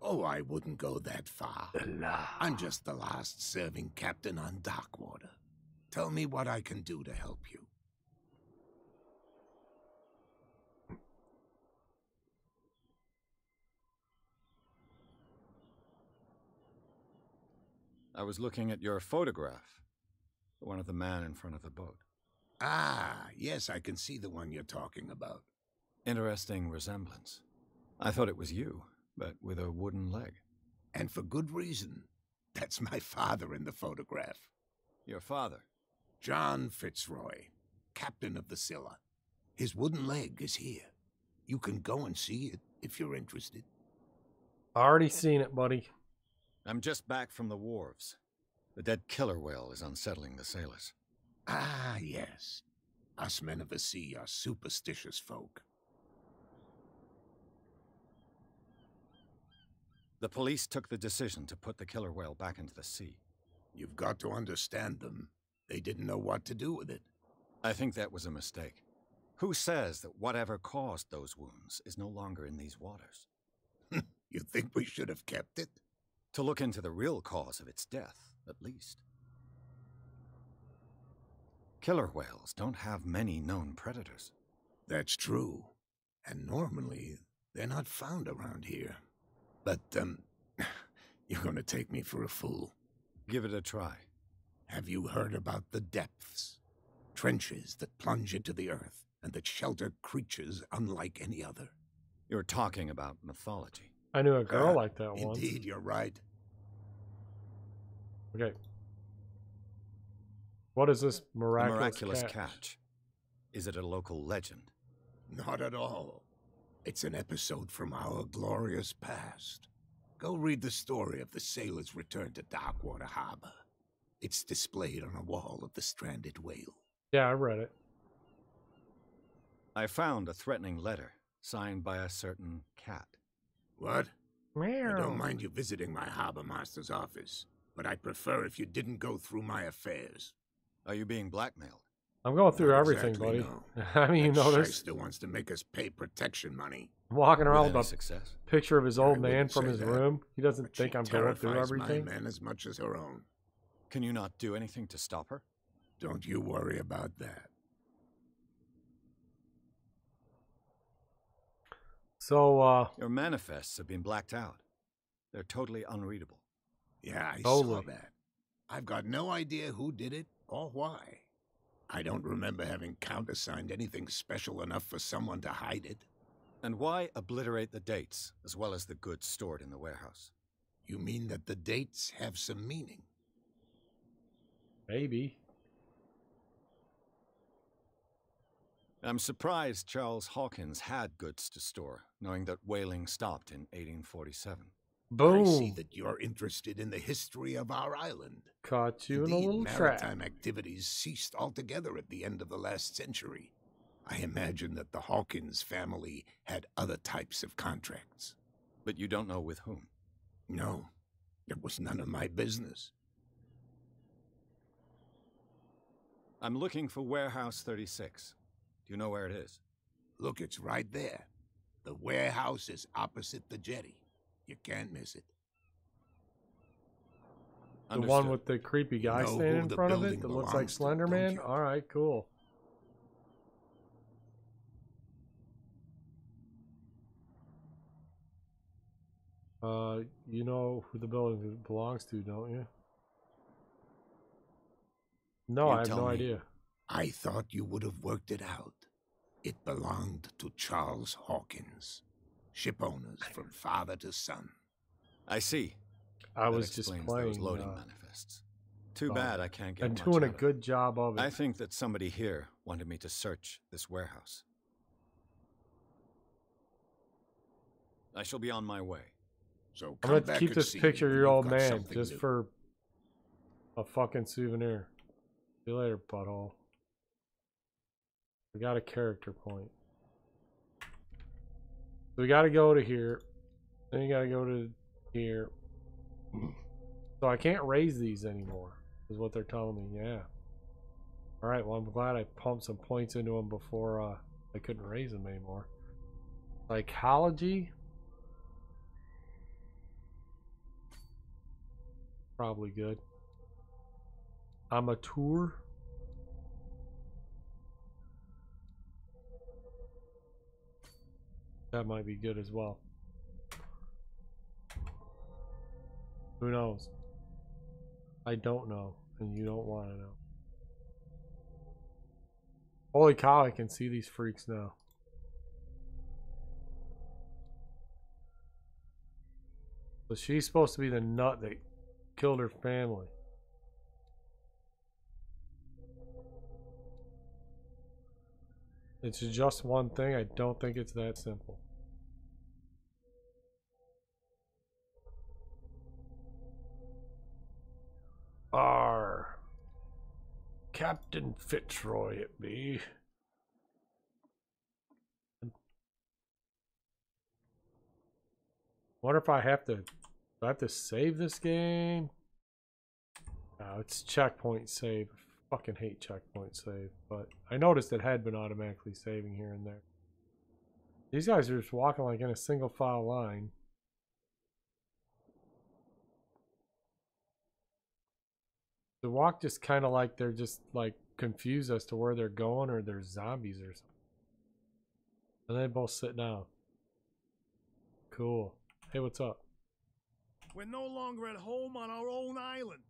Oh, I wouldn't go that far. I'm just the last serving captain on Darkwater. Tell me what I can do to help you. I was looking at your photograph. The one of the man in front of the boat. Ah, yes, I can see the one you're talking about. Interesting resemblance. I thought it was you, but with a wooden leg. And for good reason. That's my father in the photograph. Your father? John Fitzroy, captain of the Scylla. His wooden leg is here. You can go and see it if you're interested. Already seen it, buddy. I'm just back from the wharves. The dead killer whale is unsettling the sailors. Ah, yes. Us men of the sea are superstitious folk. The police took the decision to put the killer whale back into the sea. You've got to understand them. They didn't know what to do with it. I think that was a mistake. Who says that whatever caused those wounds is no longer in these waters? you think we should have kept it? To look into the real cause of its death, at least. Killer whales don't have many known predators. That's true. And normally, they're not found around here. But, um, you're gonna take me for a fool. Give it a try. Have you heard about the depths? Trenches that plunge into the earth and that shelter creatures unlike any other. You're talking about mythology. I knew a girl Uh, like that once. Indeed, you're right. Okay. What is this miraculous, miraculous catch? catch. Is it a local legend? Not at all. It's an episode from our glorious past. Go read the story of the sailor's return to Darkwater Harbor. It's displayed on a wall of the stranded whale. Yeah, I read it. I found a threatening letter signed by a certain cat. What? I don't mind you visiting my harbor master's office, but I'd prefer if you didn't go through my affairs. Are you being blackmailed? I'm going through Not everything, exactly, buddy. no. I mean, you That know, there's still wants to make us pay protection money. I'm walking around With with a success? picture of his old wouldn't man from his that, room. He doesn't But think I'm going through terrifies everything. my men as much as her own. Can you not do anything to stop her? Don't you worry about that. So, uh, Your manifests have been blacked out. They're totally unreadable. Yeah, I saw that. I've got no idea who did it or why. I don't remember having countersigned anything special enough for someone to hide it. And why obliterate the dates as well as the goods stored in the warehouse? You mean that the dates have some meaning? maybe. I'm surprised Charles Hawkins had goods to store, knowing that whaling stopped in 1847. Boom. I see that you're interested in the history of our island. Caught you in a Indeed, little trap. maritime activities ceased altogether at the end of the last century. I imagine that the Hawkins family had other types of contracts. But you don't know with whom. No, it was none of my business. I'm looking for Warehouse 36. Do you know where it is? Look, it's right there. The warehouse is opposite the jetty. You can't miss it. The one with the creepy guy know standing in front of it that looks like Slenderman? to, Slender don't Man? you? All right, cool. Uh, you know who the building belongs to, don't you? No, You I have no me. idea. I thought you would have worked it out. It belonged to Charles Hawkins, ship owners from father to son. I see. I That was just explains playing. those loading uh, manifests. Too uh, bad I can't get and much doing a out of good job of it. I think that somebody here wanted me to search this warehouse. I shall be on my way. So I'm gonna back keep this picture of your old man just new. for a fucking souvenir. See you later, butthole. We got a character point. So we gotta go to here. Then you gotta go to here. So I can't raise these anymore, is what they're telling me. Yeah. Alright, well, I'm glad I pumped some points into them before uh, I couldn't raise them anymore. Psychology. Probably good. Amateur. That might be good as well. Who knows? I don't know, and you don't want to know. Holy cow, I can see these freaks now. So she's supposed to be the nut that killed her family. It's just one thing. I don't think it's that simple. R. Captain Fitzroy it be. Wonder if I have to I have to save this game? No, it's checkpoint save. I fucking hate checkpoint save, but I noticed it had been automatically saving here and there. These guys are just walking like in a single file line. They walk just kind of like they're just like confused as to where they're going or they're zombies or something. And they both sit down. Cool. Hey, what's up? We're no longer at home on our own island.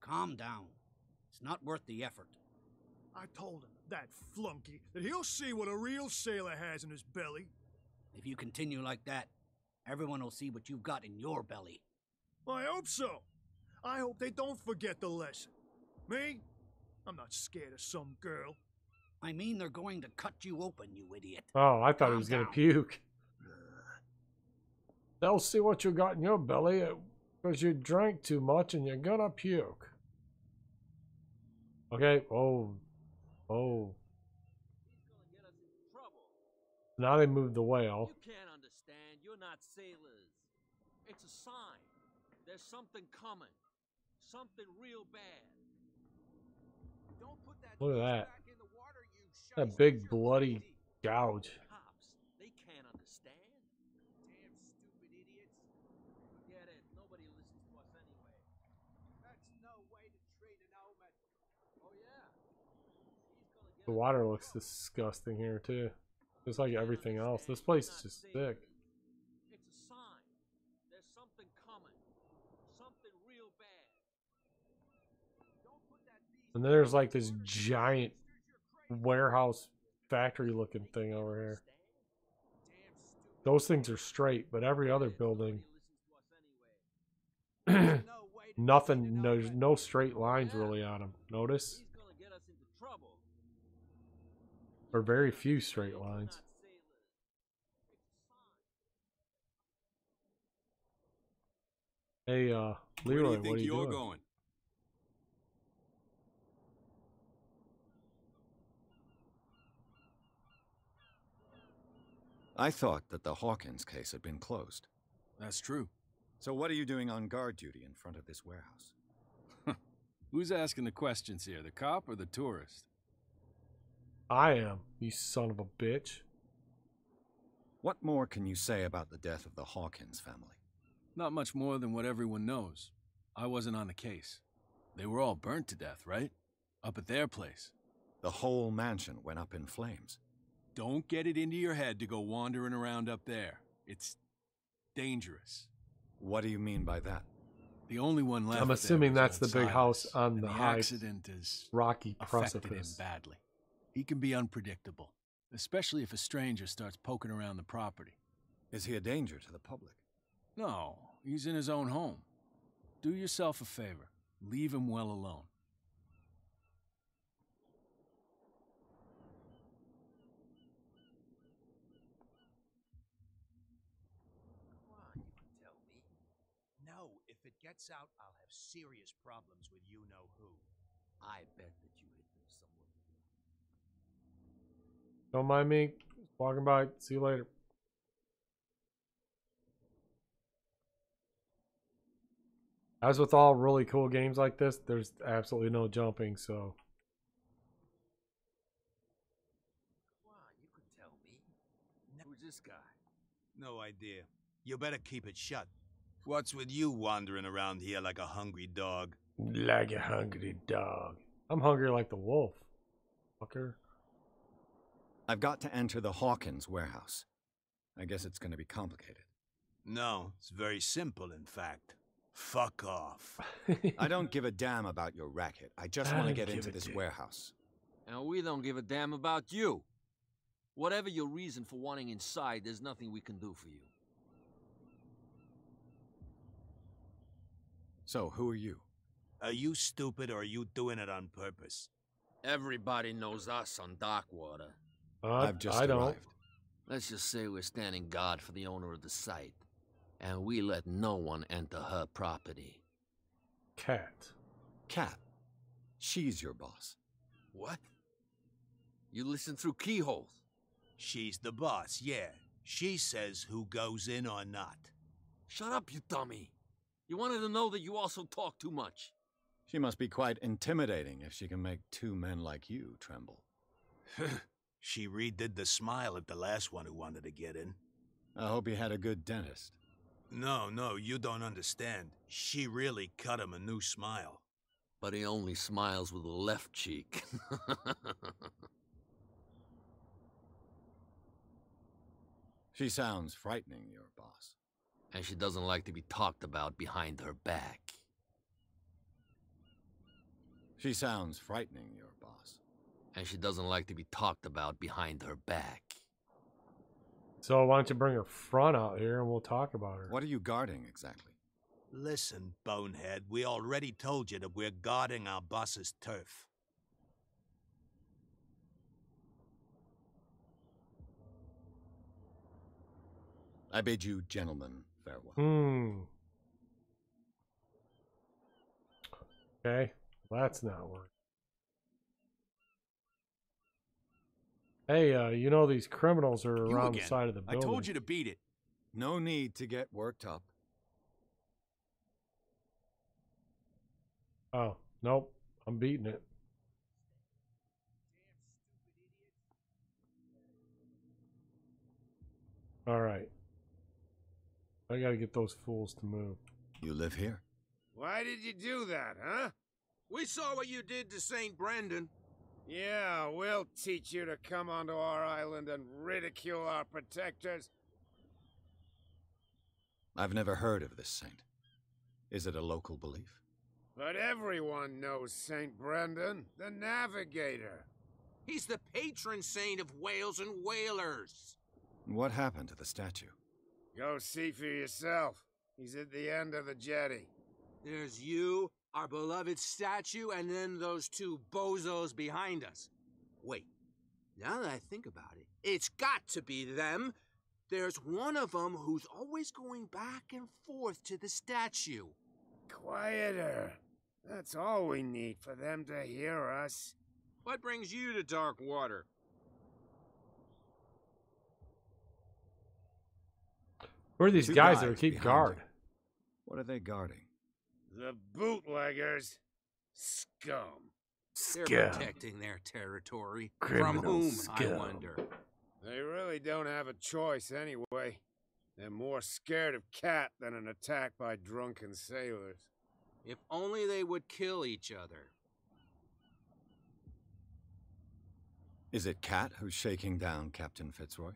Calm down. It's not worth the effort. I told him, that flunky, that he'll see what a real sailor has in his belly. If you continue like that, everyone will see what you've got in your belly. I hope so. I hope they don't forget the lesson. Me? I'm not scared of some girl. I mean, they're going to cut you open, you idiot. Oh, I thought he was gonna puke. They'll see what you got in your belly uh, because you drank too much and you're gonna puke. Okay. Oh. Oh. Now they moved the whale. You can't understand. You're not sailors. It's a sign. There's something coming. Something real bad. Don't put that Look at that. back in the water, you That big bloody gouge. cops. They can't understand. Damn stupid idiots. Forget it. Nobody listens to us anyway. That's no way to treat an omen. Oh yeah. The water looks disgusting here too. Just like everything else. This place is just sick. It's a sign. There's something coming. Something real bad. Don't put that beast And then there's like this giant warehouse factory looking thing over here. Those things are straight, but every other building nothing there's no straight lines really on them. Notice? gonna get us into trouble. Or very few straight lines. Hey uh Where Leroy, do you what think are you doing? going? I thought that the Hawkins case had been closed. That's true. So what are you doing on guard duty in front of this warehouse? Who's asking the questions here, the cop or the tourist? I am, you son of a bitch. What more can you say about the death of the Hawkins family? Not much more than what everyone knows. I wasn't on the case. They were all burnt to death, right? Up at their place. The whole mansion went up in flames. Don't get it into your head to go wandering around up there. It's dangerous. What do you mean by that? The only one left. I'm assuming was that's the big house on and the the high accident is rocky affected him badly. He can be unpredictable, especially if a stranger starts poking around the property. Is he a danger to the public? No, he's in his own home. Do yourself a favor. Leave him well alone. Come on, you can tell me. No, if it gets out, I'll have serious problems with you know who. I bet that you hit them somewhere. Don't mind me. Walking by. See you later. As with all really cool games like this, there's absolutely no jumping, so Come on, you can tell me. Who's this guy? No idea. You better keep it shut. What's with you wandering around here like a hungry dog? like a hungry dog. I'm hungry like the wolf. Fucker. I've got to enter the Hawkins warehouse. I guess it's going to be complicated. No, it's very simple, in fact. Fuck off. I don't give a damn about your racket. I just want to get into this damn. warehouse. And we don't give a damn about you. Whatever your reason for wanting inside, there's nothing we can do for you. So, who are you? Are you stupid or are you doing it on purpose? Everybody knows us on Darkwater. Uh, I've just I don't. arrived. Let's just say we're standing guard for the owner of the site. And we let no one enter her property. Cat. Cat. She's your boss. What? You listen through keyholes. She's the boss, yeah. She says who goes in or not. Shut up, you dummy. You wanted to know that you also talk too much. She must be quite intimidating if she can make two men like you tremble. she redid the smile at the last one who wanted to get in. I hope he had a good dentist. No, no, you don't understand. She really cut him a new smile. But he only smiles with the left cheek. She sounds frightening, your boss. And she doesn't like to be talked about behind her back. She sounds frightening, your boss. And she doesn't like to be talked about behind her back. So why don't you bring her front out here and we'll talk about her. What are you guarding exactly? Listen, bonehead, we already told you that we're guarding our boss's turf. I bid you, gentlemen, farewell. Hmm. Okay, well, that's not working. Hey, uh, you know these criminals are you around again. the side of the building. I told you to beat it. No need to get worked up. Oh, nope. I'm beating it. All right. I gotta get those fools to move. You live here? Why did you do that, huh? We saw what you did to St. Brendan. Yeah, we'll teach you to come onto our island and ridicule our protectors. I've never heard of this saint. Is it a local belief? But everyone knows St. Brendan, the Navigator. He's the patron saint of whales and whalers. What happened to the statue? Go see for yourself. He's at the end of the jetty. There's you, our beloved statue, and then those two bozos behind us. Wait, now that I think about it, it's got to be them. There's one of them who's always going back and forth to the statue. Quieter. That's all we need for them to hear us. What brings you to Darkwater? Who are these Two guys that guys keep guard? you. What are they guarding? The bootleggers. Scum. They're protecting their territory. Criminal From whom, I wonder? They really don't have a choice anyway. They're more scared of Cat than an attack by drunken sailors. If only they would kill each other. Is it Cat who's shaking down Captain Fitzroy?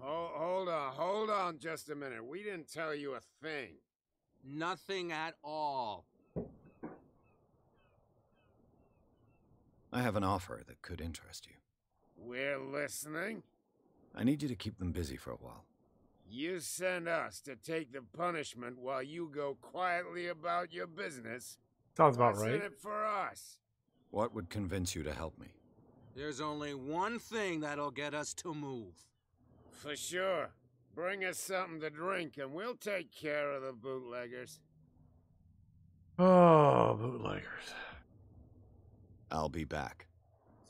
Hold, hold on, hold on just a minute. We didn't tell you a thing. Nothing at all. I have an offer that could interest you. We're listening. I need you to keep them busy for a while. You send us to take the punishment while you go quietly about your business. Sounds about What's in it for us? What would convince you to help me? There's only one thing that'll get us to move. For sure. Bring us something to drink and we'll take care of the bootleggers. Oh, bootleggers. I'll be back.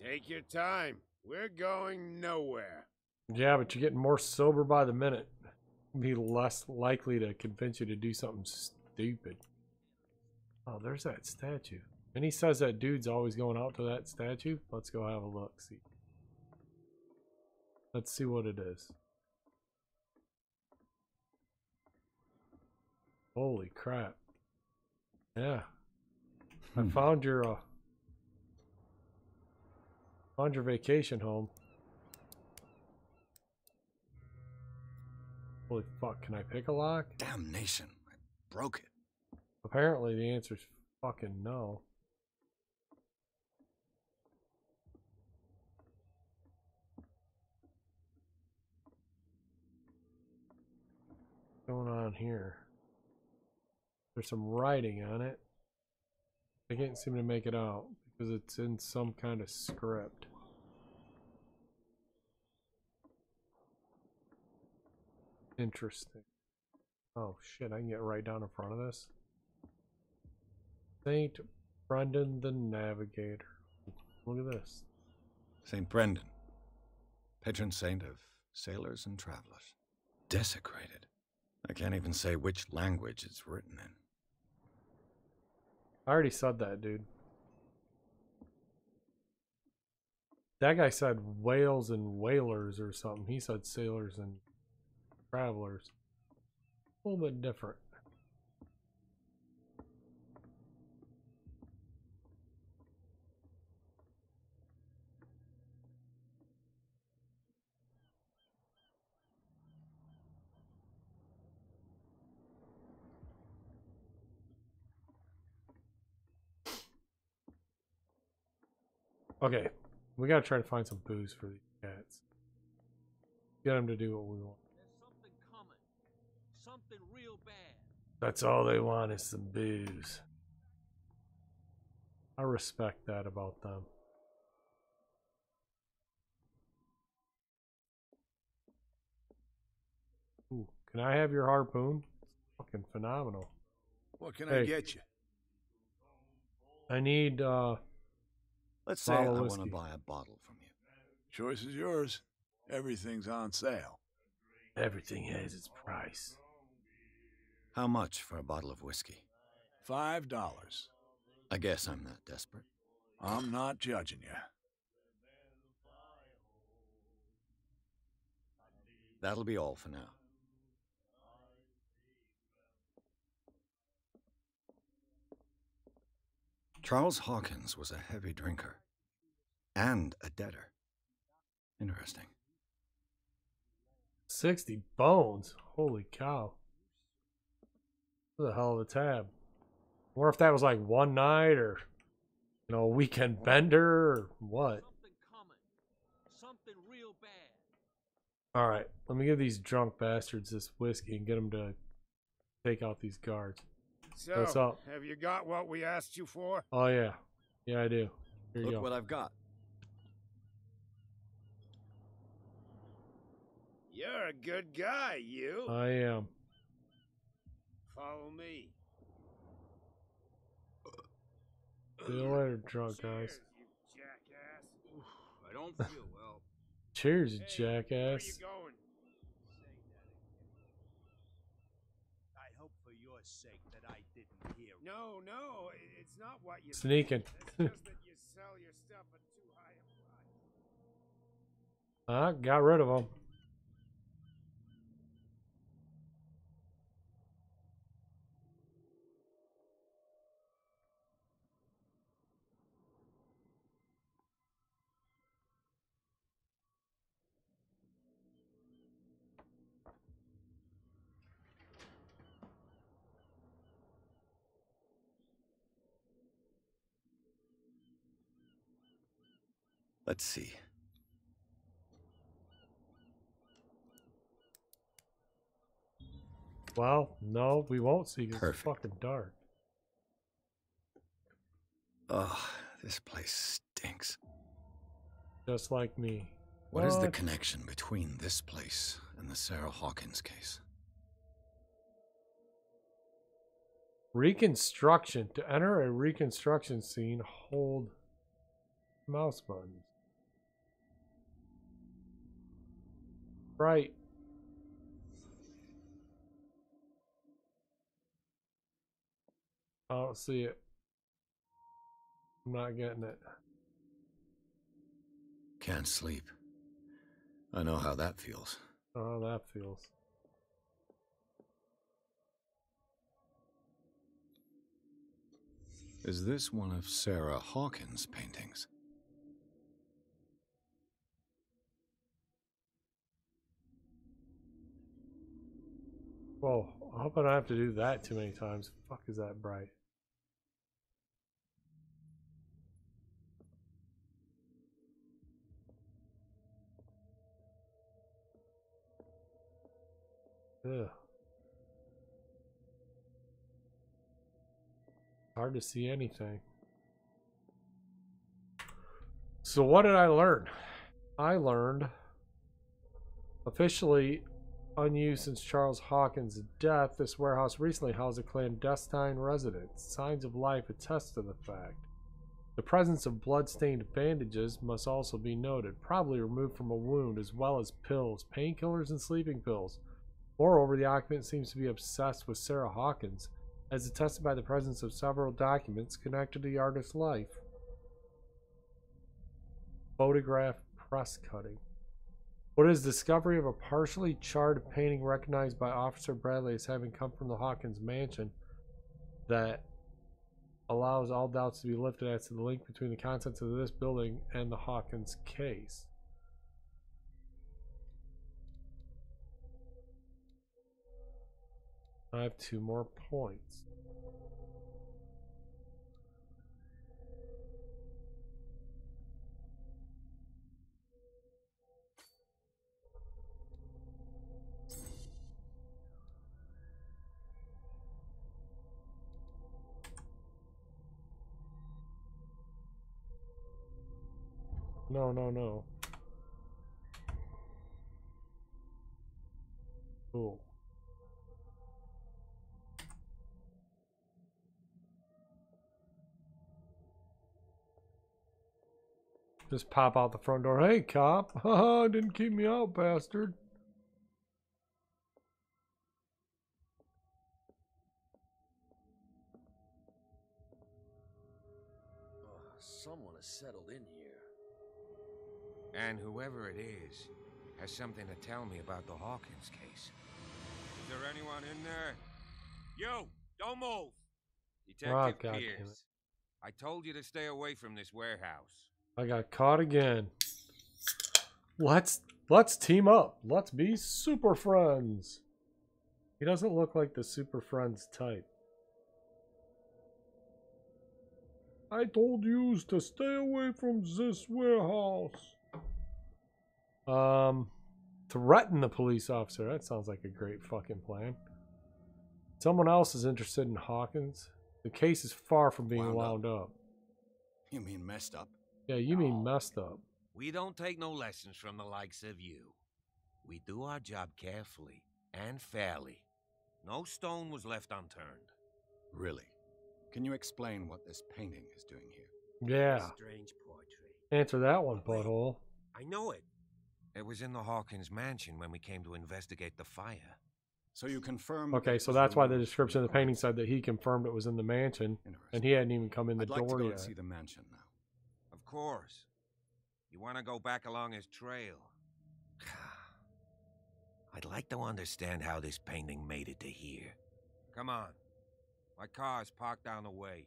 Take your time. We're going nowhere. Yeah, but you're getting more sober by the minute. Be less likely to convince you to do something stupid. Oh, there's that statue. And he says that dude's always going out to that statue. Let's go have a look. See. Let's see what it is. Holy crap. Yeah. I found your uh found your vacation home. Holy fuck, can I pick a lock? Damnation. I broke it. Apparently the answer's fucking no. What's going on here? There's some writing on it. I can't seem to make it out because it's in some kind of script. Interesting. Oh shit, I can get right down in front of this. Saint Brendan the Navigator. Look at this. St. Brendan, patron saint of sailors and travelers. Desecrated. I can't even say which language it's written in. I already said that, dude. That guy said whales and whalers or something. He said sailors and travelers. A little bit different. Okay, we gotta try to find some booze for these cats. Get them to do what we want. There's something coming. Something real bad. That's all they want is some booze. I respect that about them. Ooh, can I have your harpoon? Fucking phenomenal. What can Hey. I get you? I need uh Let's say I want to buy a bottle from you. Choice is yours. Everything's on sale. Everything has its price. How much for a bottle of whiskey? Five dollars. I guess I'm not desperate. I'm not judging you. That'll be all for now. Charles Hawkins was a heavy drinker and a debtor. Interesting. 60 bones. Holy cow. What a hell of a tab. I wonder if that was like one night or, you know, a weekend bender or what. Something real bad. All right, let me give these drunk bastards this whiskey and get them to take out these guards. So, What's up? have you got what we asked you for? Oh yeah, yeah I do. Here you Look go. what I've got. You're a good guy, you. I am. Follow me. See you later, drunk guys. Jackass. I don't feel well. Cheers, you jackass. going? I hope for your sake that I didn't hear. No, no, it's not what you Sneaking. It's just that you sell your stuff at too high a price. I got rid of them. Let's see. Well, no, we won't see 'cause it's fucking dark. Ugh, this place stinks. Just like me. what is the connection between this place and the Sarah Hawkins case? Reconstruction. To enter a reconstruction scene, hold mouse buttons. Right. I don't see it. I'm not getting it. Can't sleep. I know how that feels. Oh, that feels. Is this one of Sarah Hawkins' paintings? Whoa, I hope I don't have to do that too many times. Fuck is that bright? Ugh. Hard to see anything. So what did I learn? I learned officially unused since Charles Hawkins' death, this warehouse recently housed a clandestine residence. Signs of life attest to the fact. The presence of blood-stained bandages must also be noted, probably removed from a wound, as well as pills, painkillers, and sleeping pills. Moreover, the occupant seems to be obsessed with Sarah Hawkins, as attested by the presence of several documents connected to the artist's life. Photograph press cutting. What is discovery of a partially charred painting recognized by Officer Bradley as having come from the Hawkins mansion that allows all doubts to be lifted as to the link between the contents of this building and the Hawkins case. I have two more points. No, no, no. Cool. Just pop out the front door. Hey, cop. Didn't keep me out, bastard. And whoever it is has something to tell me about the Hawkins case. Is there anyone in there? You! Don't move! Detective Oh, God damn it. Pierce. I told you to stay away from this warehouse. I got caught again. Let's let's team up. Let's be super friends. He doesn't look like the super friends type. I told you to stay away from this warehouse. Um, threaten the police officer. That sounds like a great fucking plan. Someone else is interested in Hawkins. The case is far from being wound, Wound up. up. You mean messed up? Yeah, you mean messed up. We don't take no lessons from the likes of you. We do our job carefully and fairly. No stone was left unturned. Really? Can you explain what this painting is doing here? Yeah. Strange portrait. Answer that one, butthole. I know it. It was in the Hawkins mansion when we came to investigate the fire. So you confirm. Okay, so that's why the description of the painting said that he confirmed it was in the mansion, and he hadn't even come in the I'd like to door go yet. and see the mansion now. Of course. You want to go back along his trail? I'd like to understand how this painting made it to here. Come on. My car's parked down the way.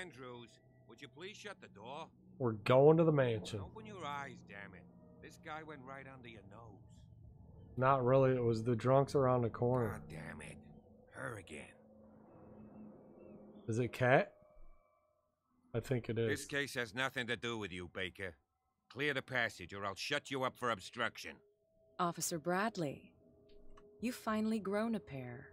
Andrews, would you please shut the door? We're going to the mansion. Open your eyes, damn it. This guy went right under your nose. Not really. It was the drunks around the corner. God damn it. Her again. Is it Cat? I think it is. This case has nothing to do with you, Baker. Clear the passage or I'll shut you up for obstruction. Officer Bradley, you've finally grown a pair.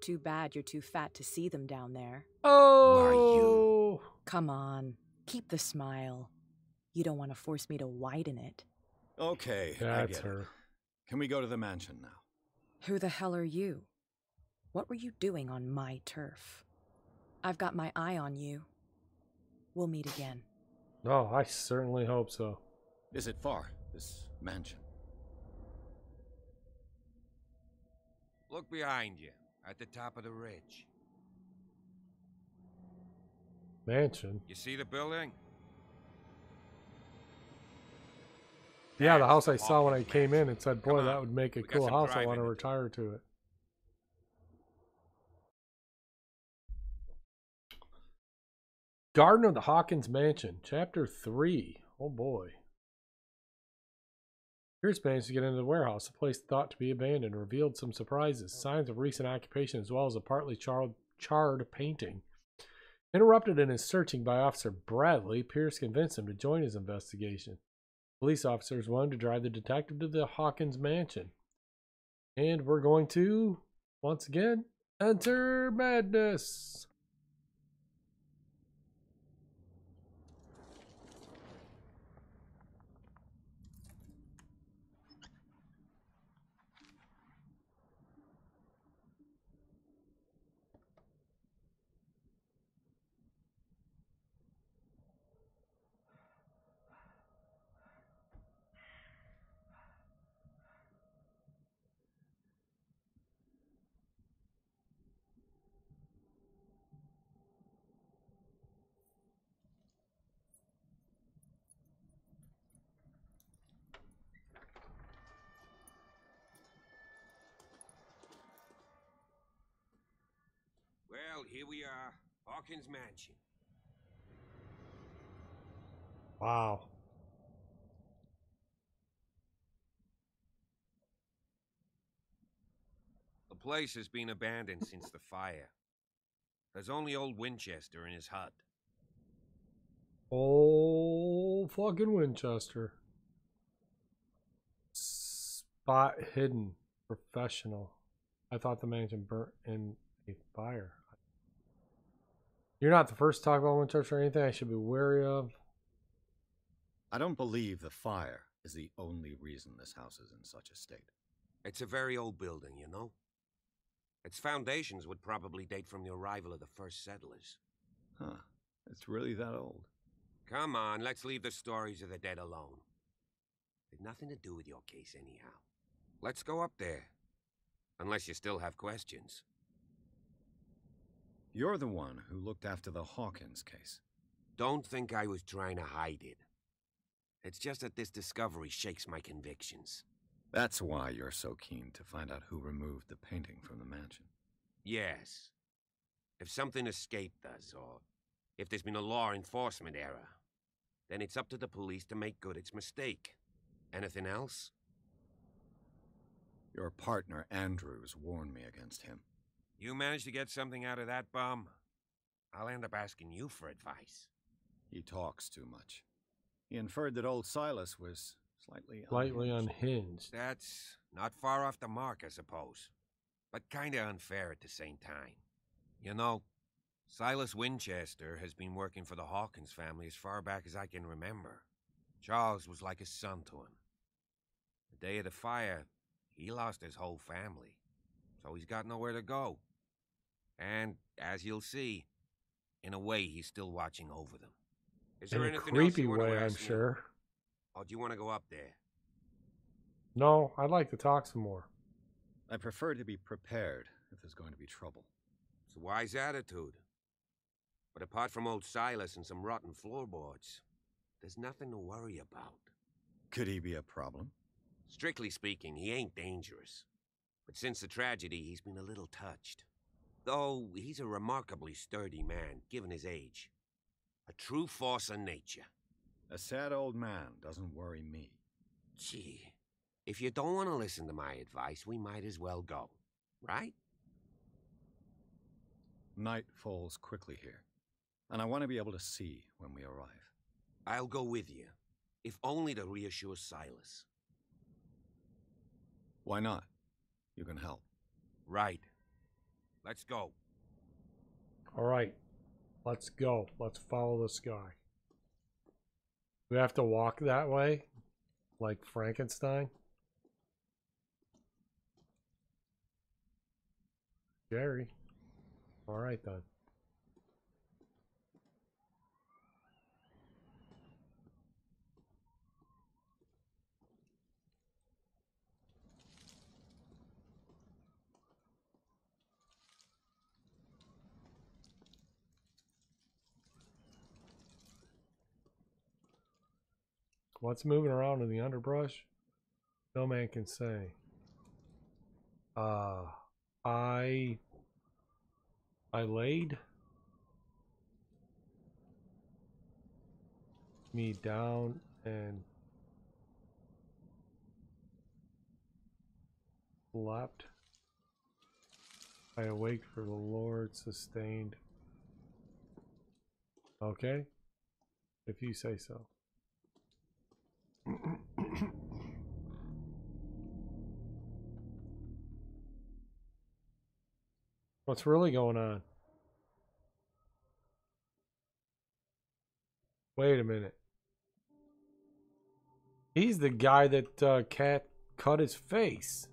Too bad you're too fat to see them down there. Oh! Come on, keep the smile. You don't want to force me to widen it. Okay, I That's get her. it. Can we go to the mansion now? Who the hell are you? What were you doing on my turf? I've got my eye on you. We'll meet again. Oh, I certainly hope so. Is it far, this mansion? Look behind you, at the top of the ridge. Mansion. You see the building? Yeah, the house I saw when I came in, it said, boy, that would make a cool house. I want to retire to it. Garden of the Hawkins Mansion, Chapter 3. Oh boy. Here's managed to get into the warehouse, a place thought to be abandoned, revealed some surprises, signs of recent occupation, as well as a partly charred, charred painting. Interrupted in his searching by Officer Bradley, Pierce convinced him to join his investigation. Police officers wanted to drive the detective to the Hawkins mansion. And we're going to, once again, enter madness. Well, here we are. Hawkins Mansion. Wow. The place has been abandoned since the fire. There's only old Winchester in his hut. Oh, fucking Winchester. Spot hidden. Professional. I thought the mansion burnt in a fire. You're not the first to talk about Winchester or anything I should be wary of. I don't believe the fire is the only reason this house is in such a state. It's a very old building, you know? Its foundations would probably date from the arrival of the first settlers. Huh. It's really that old. Come on, let's leave the stories of the dead alone. They've nothing to do with your case, anyhow. Let's go up there. Unless you still have questions. You're the one who looked after the Hawkins case. Don't think I was trying to hide it. It's just that this discovery shakes my convictions. That's why you're so keen to find out who removed the painting from the mansion. Yes. If something escaped us, or if there's been a law enforcement error, then it's up to the police to make good its mistake. Anything else? Your partner, Andrews, warned me against him. You managed to get something out of that bum? I'll end up asking you for advice. He talks too much. He inferred that old Silas was slightly Slightly unhinged. unhinged. That's not far off the mark, I suppose. But kinda unfair at the same time. You know, Silas Winchester has been working for the Hawkins family as far back as I can remember. Charles was like a son to him. The day of the fire, he lost his whole family, so he's got nowhere to go. And, as you'll see, in a way, he's still watching over them. Is In there a creepy else you way, I'm ask sure. Or do you want to go up there? No, I'd like to talk some more. I prefer to be prepared if there's going to be trouble. It's a wise attitude. But apart from old Silas and some rotten floorboards, there's nothing to worry about. Could he be a problem? Strictly speaking, he ain't dangerous. But since the tragedy, he's been a little touched. Though he's a remarkably sturdy man, given his age. A true force of nature. A sad old man doesn't worry me. Gee, if you don't want to listen to my advice, we might as well go. Right? Night falls quickly here, and I want to be able to see when we arrive. I'll go with you, if only to reassure Silas. Why not? You can help. Right. Let's go. All right, let's go. Let's follow this guy. We have to walk that way, like Frankenstein. Jerry. All right then. What's moving around in the underbrush? No man can say. Uh, I. I laid me down and slept. I awake for the Lord sustained. Okay? If you say so. What's really going on? Wait a minute. He's the guy that uh, Cat cut his face.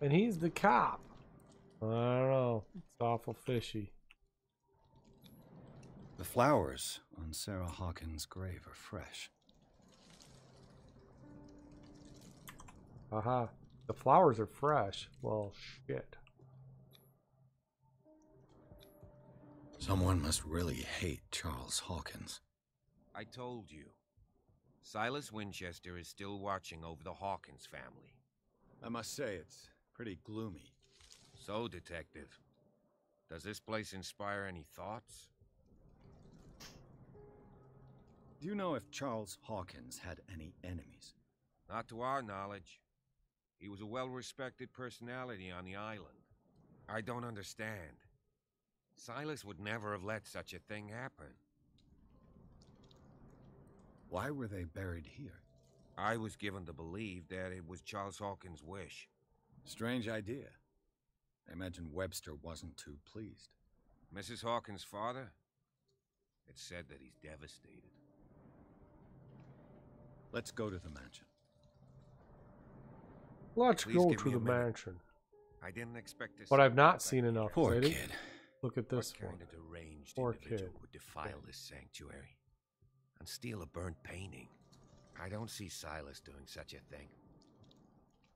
And he's the cop. I don't know. It's awful fishy. The flowers on Sarah Hawkins' grave are fresh. Aha. The flowers are fresh. Well, shit. Someone must really hate Charles Hawkins. I told you. Silas Winchester is still watching over the Hawkins family. I must say, it's pretty gloomy. So, Detective, does this place inspire any thoughts? Do you know if Charles Hawkins had any enemies? Not to our knowledge. He was a well respected personality on the island. I don't understand. Silas would never have let such a thing happen. Why were they buried here? I was given to believe that it was Charles Hawkins' wish. Strange idea. I imagine Webster wasn't too pleased. Mrs. Hawkins' father? It's said that he's devastated. Let's go to the mansion. Let's Please go to the mansion. I didn't expect to But I've not seen enough. Poor lady. kid. Look at this what one. kind of deranged Poor individual kid. would defile this sanctuary and steal a burnt painting? I don't see Silas doing such a thing,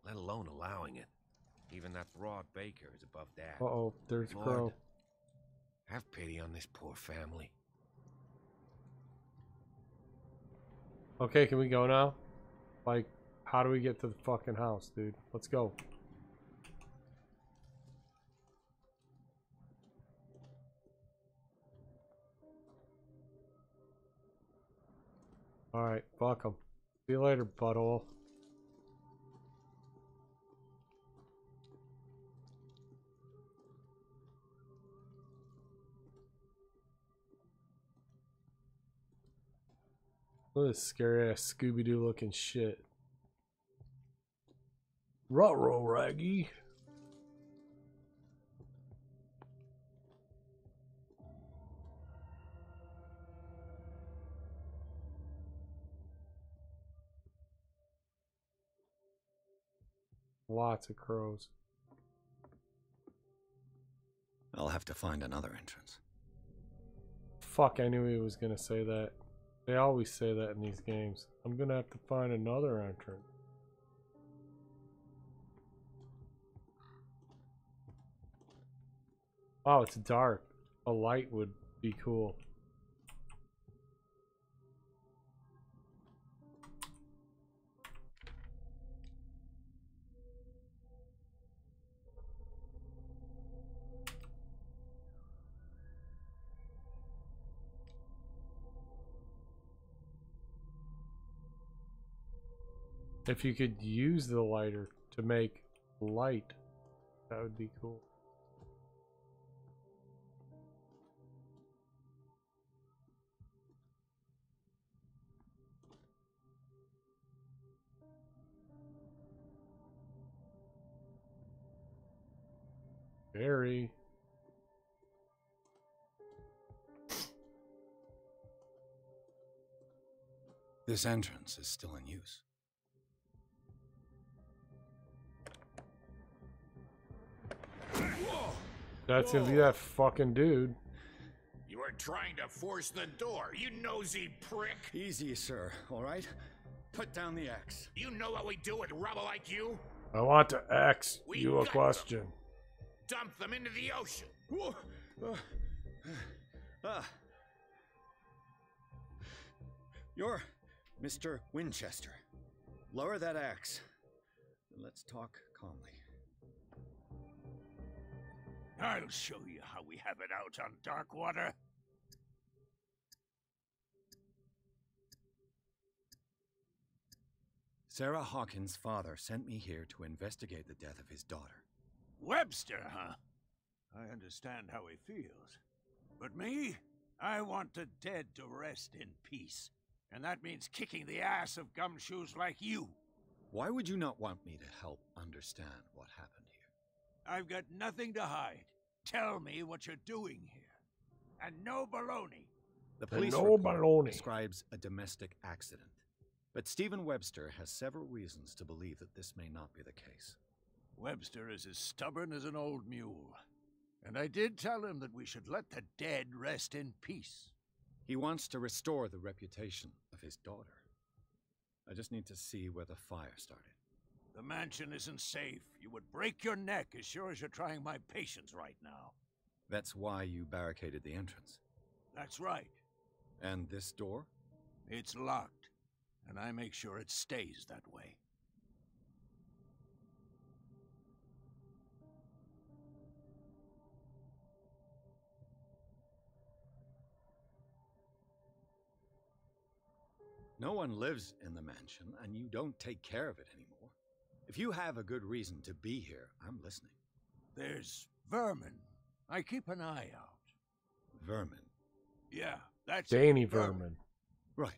let alone allowing it. Even that broad baker is above that. Uh oh, there's Lord, Crow. Have pity on this poor family. Okay, can we go now? Like, how do we get to the fucking house, dude? Let's go. Alright, fuck 'em. See you later, butthole. Look at this scary ass Scooby Doo looking shit. Ruh-roh, Raggy. Lots of crows. I'll have to find another entrance. Fuck, I knew he was gonna say that. They always say that in these games. I'm gonna have to find another entrance. Wow, it's dark. A light would be cool. If you could use the lighter to make light, that would be cool. Very. This entrance is still in use. That's gonna be that fucking dude. You are trying to force the door, you nosy prick. Easy, sir, all right? Put down the axe. You know what we do with rubble like you? I want to ask We you a got question. Dump them into the ocean. Ah. You're Mr. Winchester. Lower that axe. Let's talk calmly. I'll show you how we have it out on Darkwater. Sarah Hawkins' father sent me here to investigate the death of his daughter. Webster, huh? I understand how he feels. But me? I want the dead to rest in peace. And that means kicking the ass of gumshoes like you. Why would you not want me to help understand what happened here? I've got nothing to hide. Tell me what you're doing here. And no baloney. The police no report baloney. describes a domestic accident. But Stephen Webster has several reasons to believe that this may not be the case. Webster is as stubborn as an old mule. And I did tell him that we should let the dead rest in peace. He wants to restore the reputation of his daughter. I just need to see where the fire started. The mansion isn't safe. You would break your neck as sure as you're trying my patience right now. That's why you barricaded the entrance. That's right. And this door? It's locked. And I make sure it stays that way. No one lives in the mansion, and you don't take care of it anymore. If you have a good reason to be here, I'm listening. There's vermin. I keep an eye out. Vermin. Yeah, that's Danny it, Vermin. Right.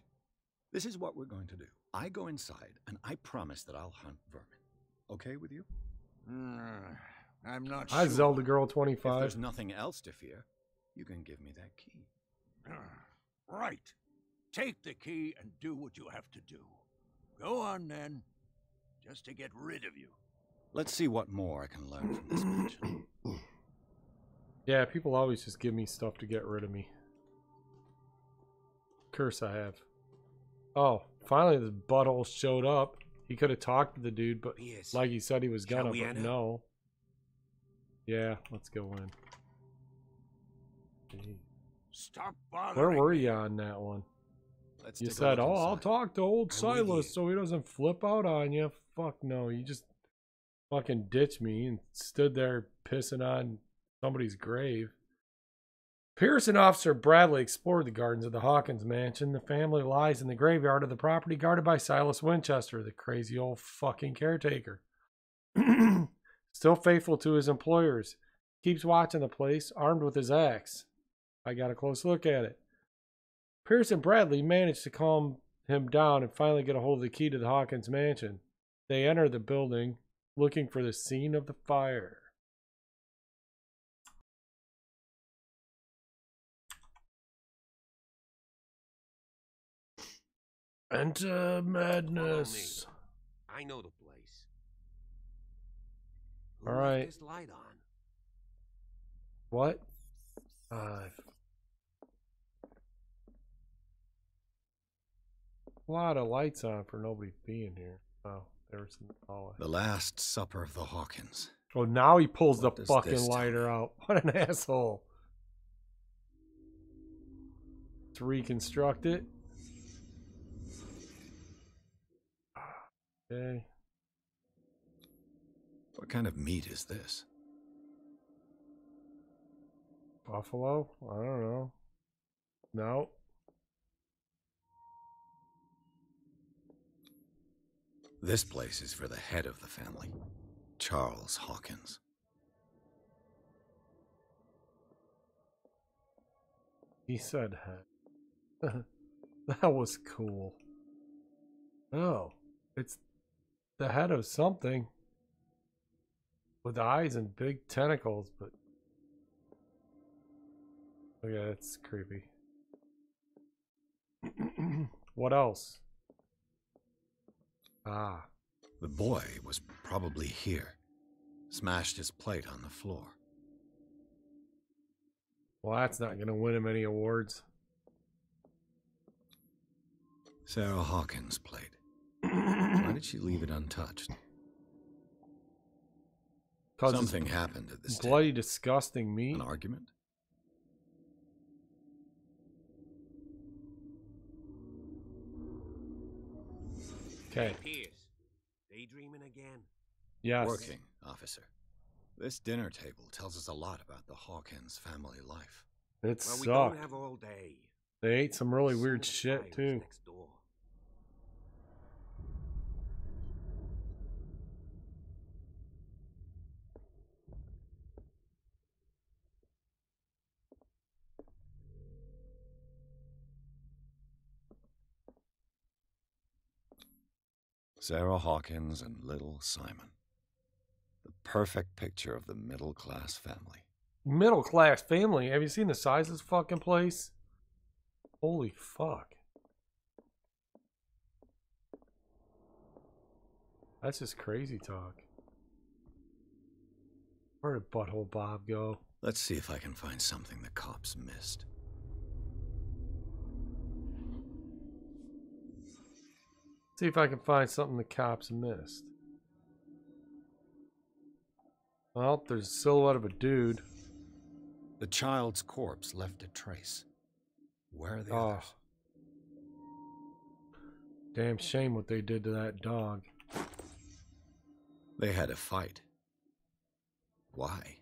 This is what we're going to do. I go inside, and I promise that I'll hunt vermin. Okay with you? Mm, I'm not Hi, sure. Zelda Girl 25. If 25. there's nothing else to fear, you can give me that key. Right. Take the key and do what you have to do. Go on then. Just to get rid of you. Let's see what more I can learn from this mansion. Yeah, people always just give me stuff to get rid of me. Curse I have. Oh, finally this butthole showed up. He could have talked to the dude, but Yes. like he said he was gonna, but no. Yeah, let's go in. Stop Where were you on that one? Let's you said, "Oh, I'll talk to old with Silas so he doesn't flip out on you." Fuck no, you just fucking ditched me and stood there pissing on somebody's grave. Pierce and Officer Bradley explored the gardens of the Hawkins mansion. The family lies in the graveyard of the property guarded by Silas Winchester, the crazy old fucking caretaker. Still faithful to his employers, keeps watching the place, armed with his axe. I got a close look at it. Pierce and Bradley managed to calm him down and finally get a hold of the key to the Hawkins mansion. They enter the building looking for the scene of the fire. Enter uh, madness. I know the place. All left right. This light on. What? Five. A lot of lights on for nobody being here. Oh, there's some hallway. The Last Supper of the Hawkins. Oh, now he pulls What the fucking lighter out. What an asshole. Let's reconstruct it. Okay. What kind of meat is this? Buffalo? I don't know. No. This place is for the head of the family, Charles Hawkins. He said head. that was cool. Oh, it's the head of something with eyes and big tentacles, but oh yeah, it's creepy. what else? Ah, The boy was probably here, smashed his plate on the floor. well, that's not gonna win him any awards. Sarah Hawkins' plate. Why did she leave it untouched? Something happened at this table. Bloody, disgusting meat. An argument? Okay. Pierce, daydreaming again? Yes. Working, officer. This dinner table tells us a lot about the Hawkins family life. It Well, we sucked. don't have all day. They ate some really Some weird shit too. Next door. Sarah Hawkins and little Simon. The perfect picture of the middle class family. Middle class family. Have you seen the size of this fucking place? Holy fuck. That's just crazy talk. Where did Butthole Bob go? Let's see if I can find something the cops missed. See if I can find something the cops missed. Well, there's a silhouette of a dude. The child's corpse left a trace. Where are the Oh. others? Damn shame what they did to that dog. They had a fight. Why?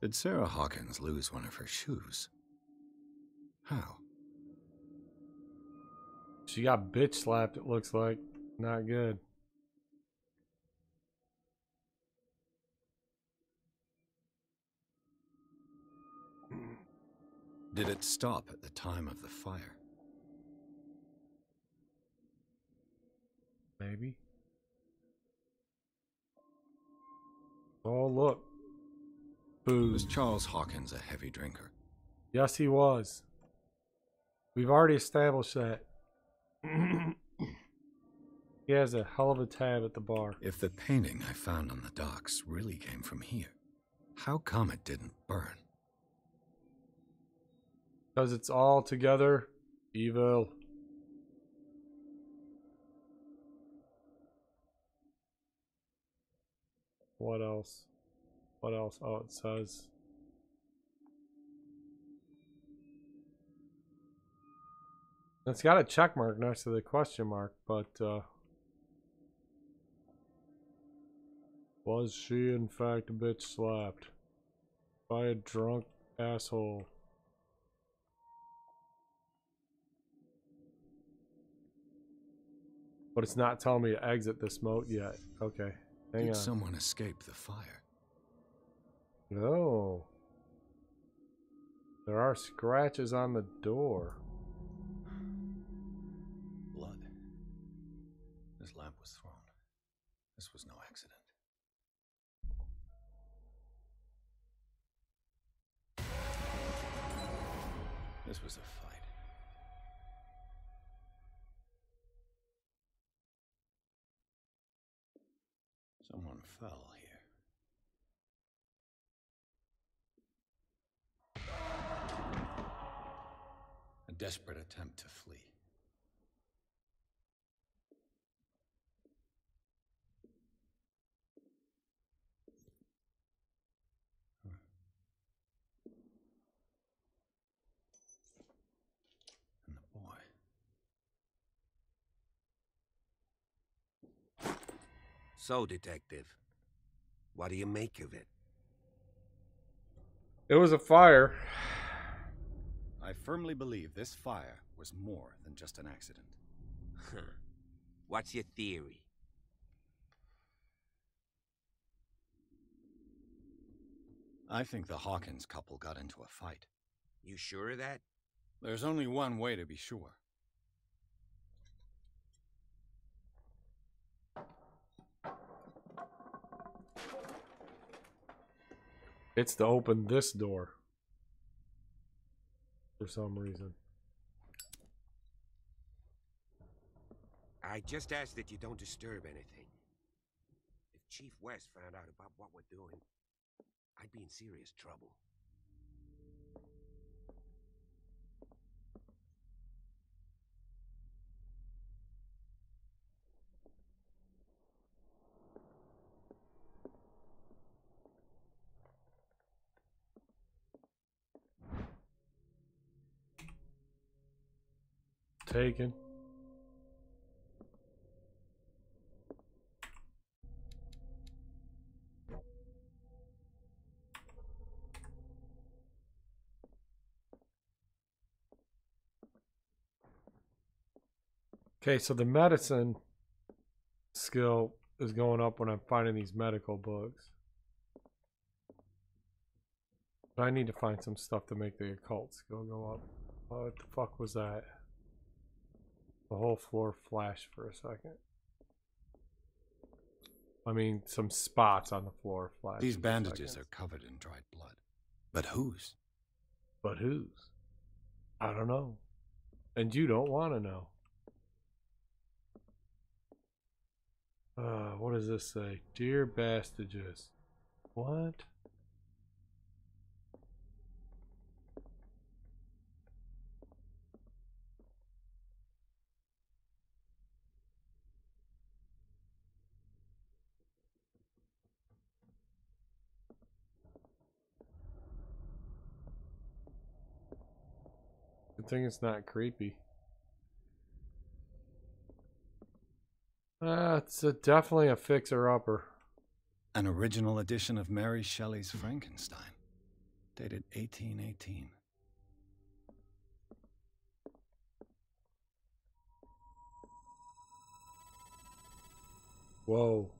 Did Sarah Hawkins lose one of her shoes? How? She got bitch slapped, it looks like. Not good. Did it stop at the time of the fire? Maybe. Oh, look. Boom. Was Charles Hawkins a heavy drinker? Yes, he was. We've already established that. he has a hell of a tab at the bar. If the painting I found on the docks really came from here, how come it didn't burn? Because it's all together evil. What else? What else? Oh, it says. It's got a check mark next to the question mark, but uh, was she in fact a bitch slapped by a drunk asshole? But it's not telling me to exit this moat yet. Okay, hang Did on. someone escape the fire? No. There are scratches on the door. Blood. This lamp was thrown. This was no accident. This was a desperate attempt to flee. And the boy. So, Detective, what do you make of it? It was a fire. I firmly believe this fire was more than just an accident. Huh. What's your theory? I think the Hawkins couple got into a fight. You sure of that? There's only one way to be sure. It's to open this door. For some reason. I just ask that you don't disturb anything. If Chief West found out about what we're doing, I'd be in serious trouble. Taken. Okay, so the medicine skill is going up when I'm finding these medical books. But I need to find some stuff to make the occult skill go up. What the fuck was that? The whole floor flashed for a second. I mean, some spots on the floor flashed. These bandages are covered in dried blood. But whose? But whose? I don't know. And you don't want to know. Uh, what does this say? Dear Bastages. What? Good thing it's not creepy. Uh, it's a, definitely a fixer-upper. An original edition of Mary Shelley's Frankenstein, dated 1818. Whoa.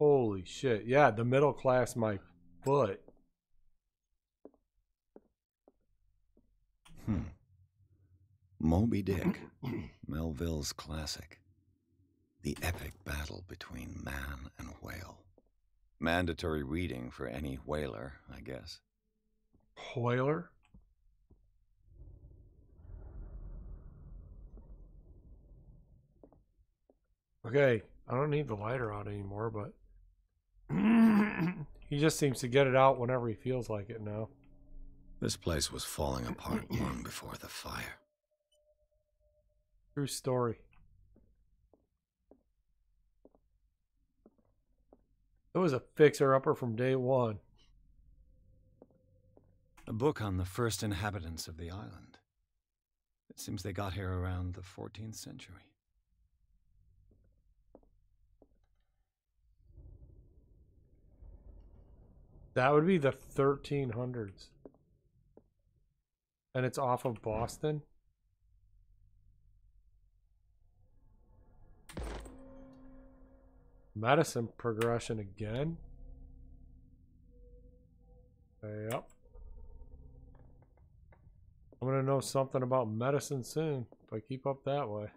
Holy shit. Yeah, the middle class my foot. Hmm. Moby Dick, Melville's classic. The epic battle between man and whale. Mandatory reading for any whaler, I guess. Whaler? Okay, I don't need the lighter out anymore, but he just seems to get it out whenever he feels like it now. This place was falling apart long before the fire. True story. It was a fixer-upper from day one. A book on the first inhabitants of the island. It seems they got here around the 14th century. That would be the 1300s. And it's off of Boston? Medicine progression again? Yep. I'm gonna know something about medicine soon if I keep up that way.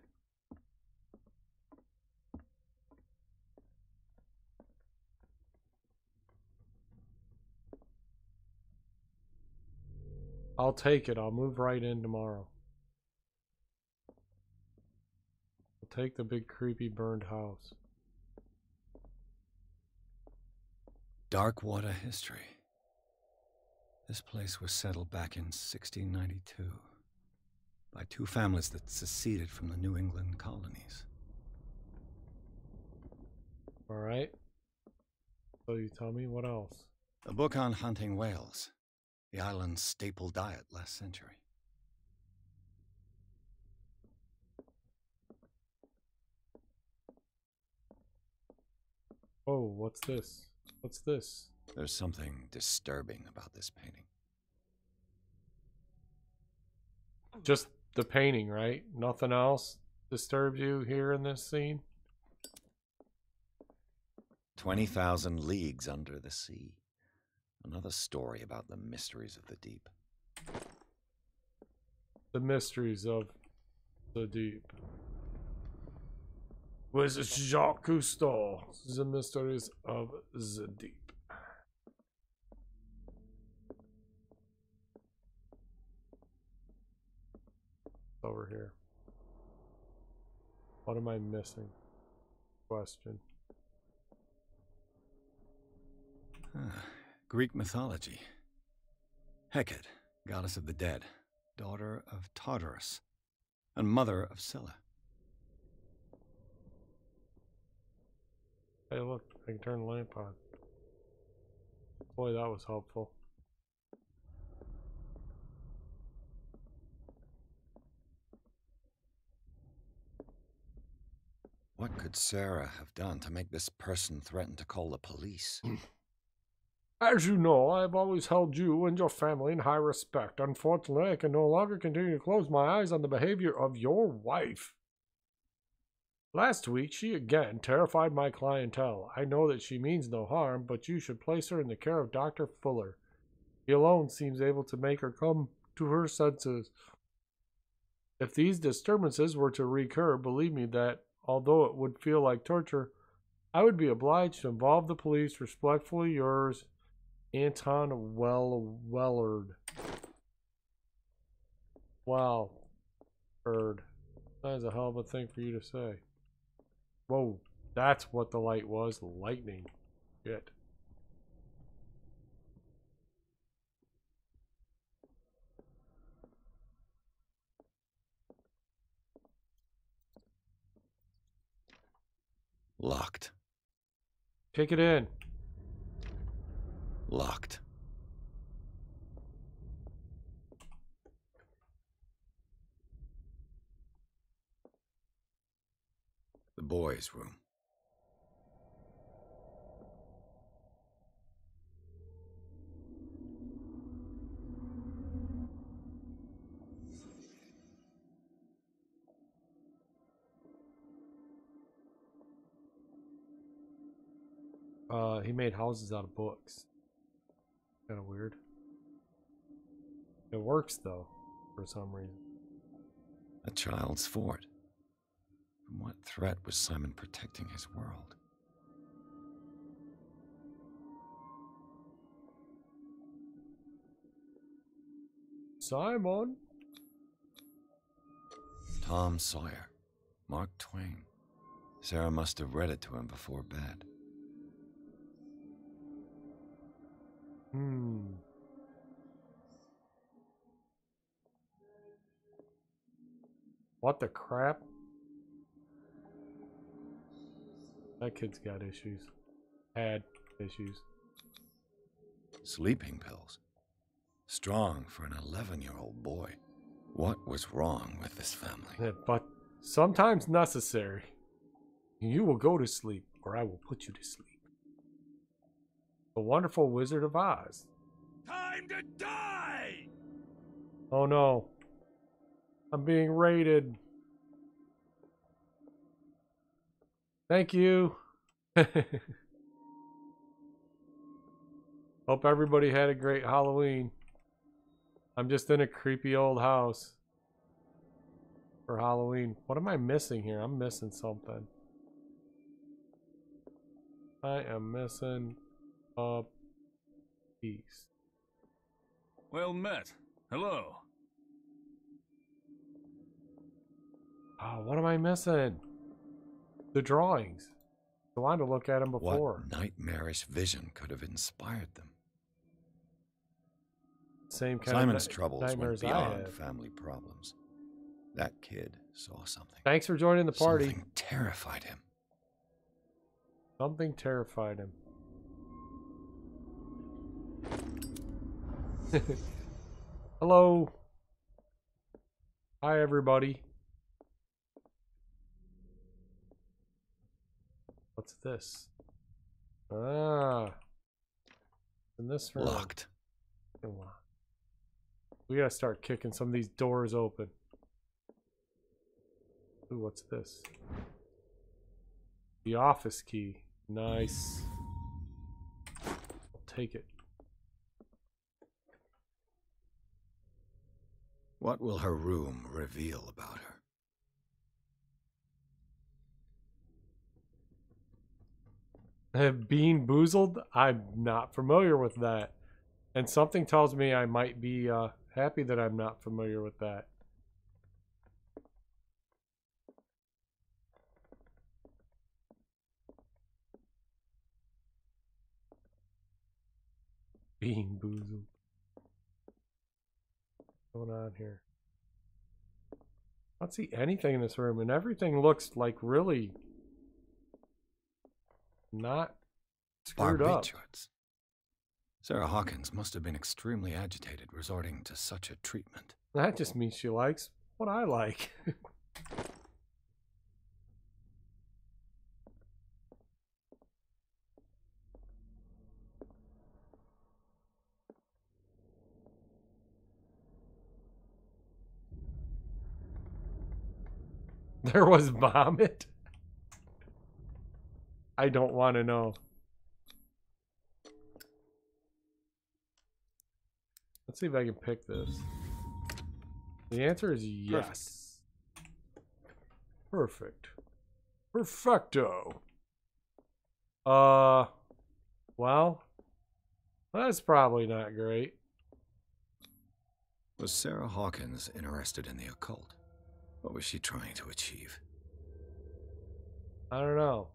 I'll take it. I'll move right in tomorrow. I'll take the big creepy burned house. Darkwater history. This place was settled back in 1692 by two families that seceded from the New England colonies. All right. So you tell me what else? A book on hunting whales, the island's staple diet last century. Oh, what's this? What's this? There's something disturbing about this painting. Just the painting, right? Nothing else disturbs you here in this scene? 20,000 leagues under the sea. Another story about the mysteries of the deep. The mysteries of the deep. Was it Jacques Cousteau? The mysteries of the deep. Over here. What am I missing? Question. Greek mythology. Hecate, goddess of the dead, daughter of Tartarus, and mother of Scylla. Hey, look, I can turn the lamp on. Boy, that was helpful. What could Sarah have done to make this person threaten to call the police? As you know, I have always held you and your family in high respect. Unfortunately, I can no longer continue to close my eyes on the behavior of your wife. Last week, she again terrified my clientele. I know that she means no harm, but you should place her in the care of Dr. Fuller. He alone seems able to make her come to her senses. If these disturbances were to recur, believe me that, although it would feel like torture, I would be obliged to involve the police. Respectfully yours, Anton Well Wellard. Wow. Bird. That is a hell of a thing for you to say. Whoa, that's what the light was. Lightning. Shit. Locked. Take it in. Locked. The boys' room. Uh, he made houses out of books. Kind of weird. It works though, for some reason. A child's fort. From what threat was Simon protecting his world? Simon. Tom Sawyer. Mark Twain. Sarah must have read it to him before bed. Hmm. What the crap? That kid's got issues. Had. issues. Sleeping pills. Strong for an 11 year old boy. What was wrong with this family? Yeah, but sometimes necessary. You will go to sleep, or I will put you to sleep. The Wonderful Wizard of Oz. Time to die! Oh no. I'm being raided. Thank you. Hope everybody had a great Halloween. I'm just in a creepy old house for Halloween. What am I missing here? I'm missing something. I am missing Uh, a piece. Well met. Hello. Oh, what am I missing? The drawings. I wanted to look at them before. What nightmarish vision could have inspired them? Same kind Simon's of troubles nightmares went beyond family problems. That kid saw something. Thanks for joining the party. Something terrified him. Something terrified him. Hello. Hi, everybody. What's this? Ah. In this room. Locked. We gotta start kicking some of these doors open. Ooh, what's this? The office key. Nice. I'll take it. What will her room reveal about her? BeanBoozled? I'm not familiar with that. And something tells me I might be uh, happy that I'm not familiar with that. BeanBoozled. Going on here? I don't see anything in this room, and everything looks like really not screwed up. Sarah Hawkins must have been extremely agitated resorting to such a treatment. That just means she likes what I like. there was vomit? I don't want to know. Let's see if I can pick this. The answer is yes. Perfect. Perfecto. Uh, well, that's probably not great. Was Sarah Hawkins interested in the occult? What was she trying to achieve? I don't know.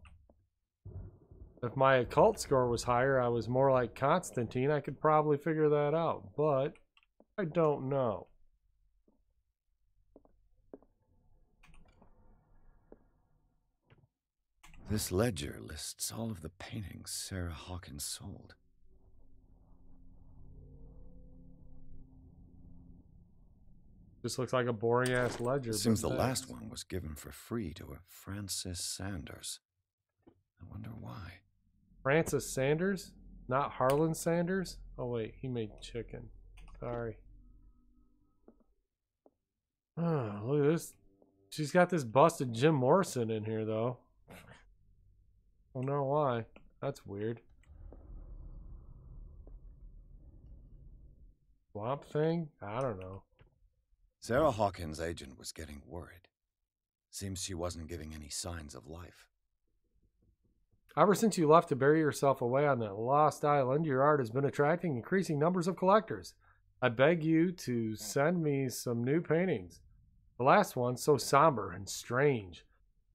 If my occult score was higher, I was more like Constantine, I could probably figure that out, but I don't know. This ledger lists all of the paintings Sarah Hawkins sold. Just looks like a boring ass ledger. Seems the last one was given for free to a Francis Sanders. I wonder why. Francis Sanders? Not Harlan Sanders? Oh wait, he made chicken. Sorry. Oh, look at this. She's got this busted Jim Morrison in here though. I don't know why. That's weird. Swamp thing? I don't know. Sarah Hawkins' agent was getting worried. Seems she wasn't giving any signs of life. Ever since you left to bury yourself away on that lost island, your art has been attracting increasing numbers of collectors. I beg you to send me some new paintings. The last one, so somber and strange,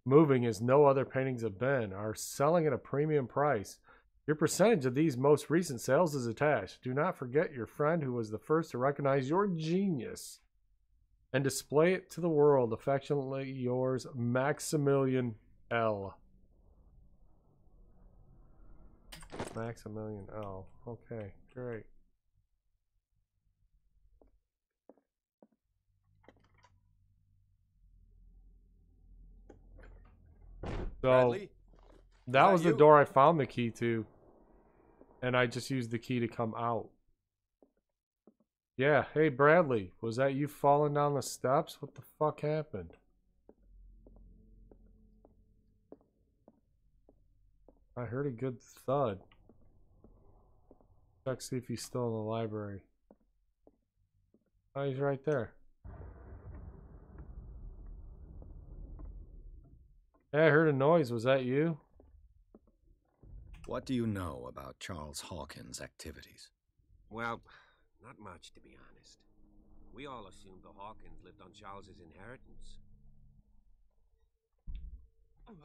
moving as no other paintings have been, are selling at a premium price. Your percentage of these most recent sales is attached. Do not forget your friend who was the first to recognize your genius and display it to the world. Affectionately yours, Maximilian L. Maximilian L. Okay, great. So Bradley? that that was the door I found the key to. And I just used the key to come out. Yeah, hey Bradley, was that you falling down the steps? What the fuck happened? I heard a good thud. Check see if he's still in the library. Oh, he's right there. Hey, I heard a noise. Was that you? What do you know about Charles Hawkins' activities? Well, not much, to be honest. We all assumed the Hawkins lived on Charles's inheritance.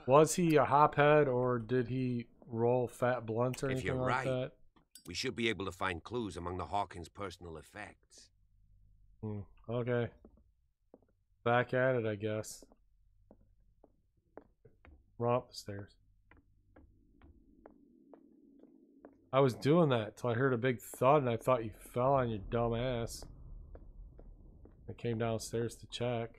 Was he a hophead or did he roll fat blunts or If anything you're like right, that? we should be able to find clues among the Hawkins' personal effects. Hmm, okay. Back at it, I guess. Up the stairs. I was doing that till I heard a big thud and I thought you fell on your dumb ass. I came downstairs to check.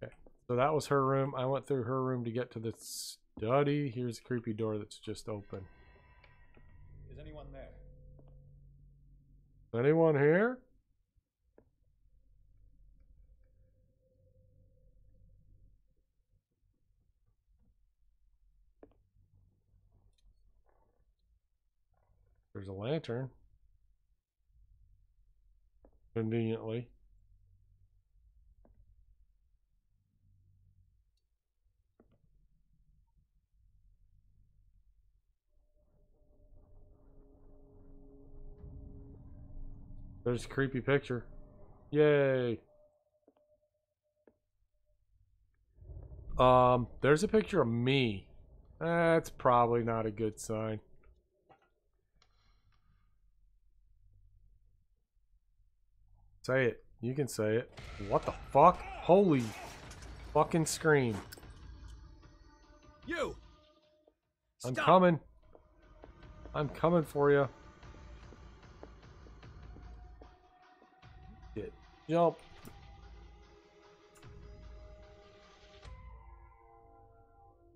Okay, so that was her room. I went through her room to get to the study. Here's a creepy door that's just open. Is anyone there? Anyone here? There's a lantern. Conveniently. There's a creepy picture. Yay. Um, there's a picture of me. That's probably not a good sign. Say it. You can say it. What the fuck? Holy fucking scream. You! I'm Stop. coming. I'm coming for you. Get jump.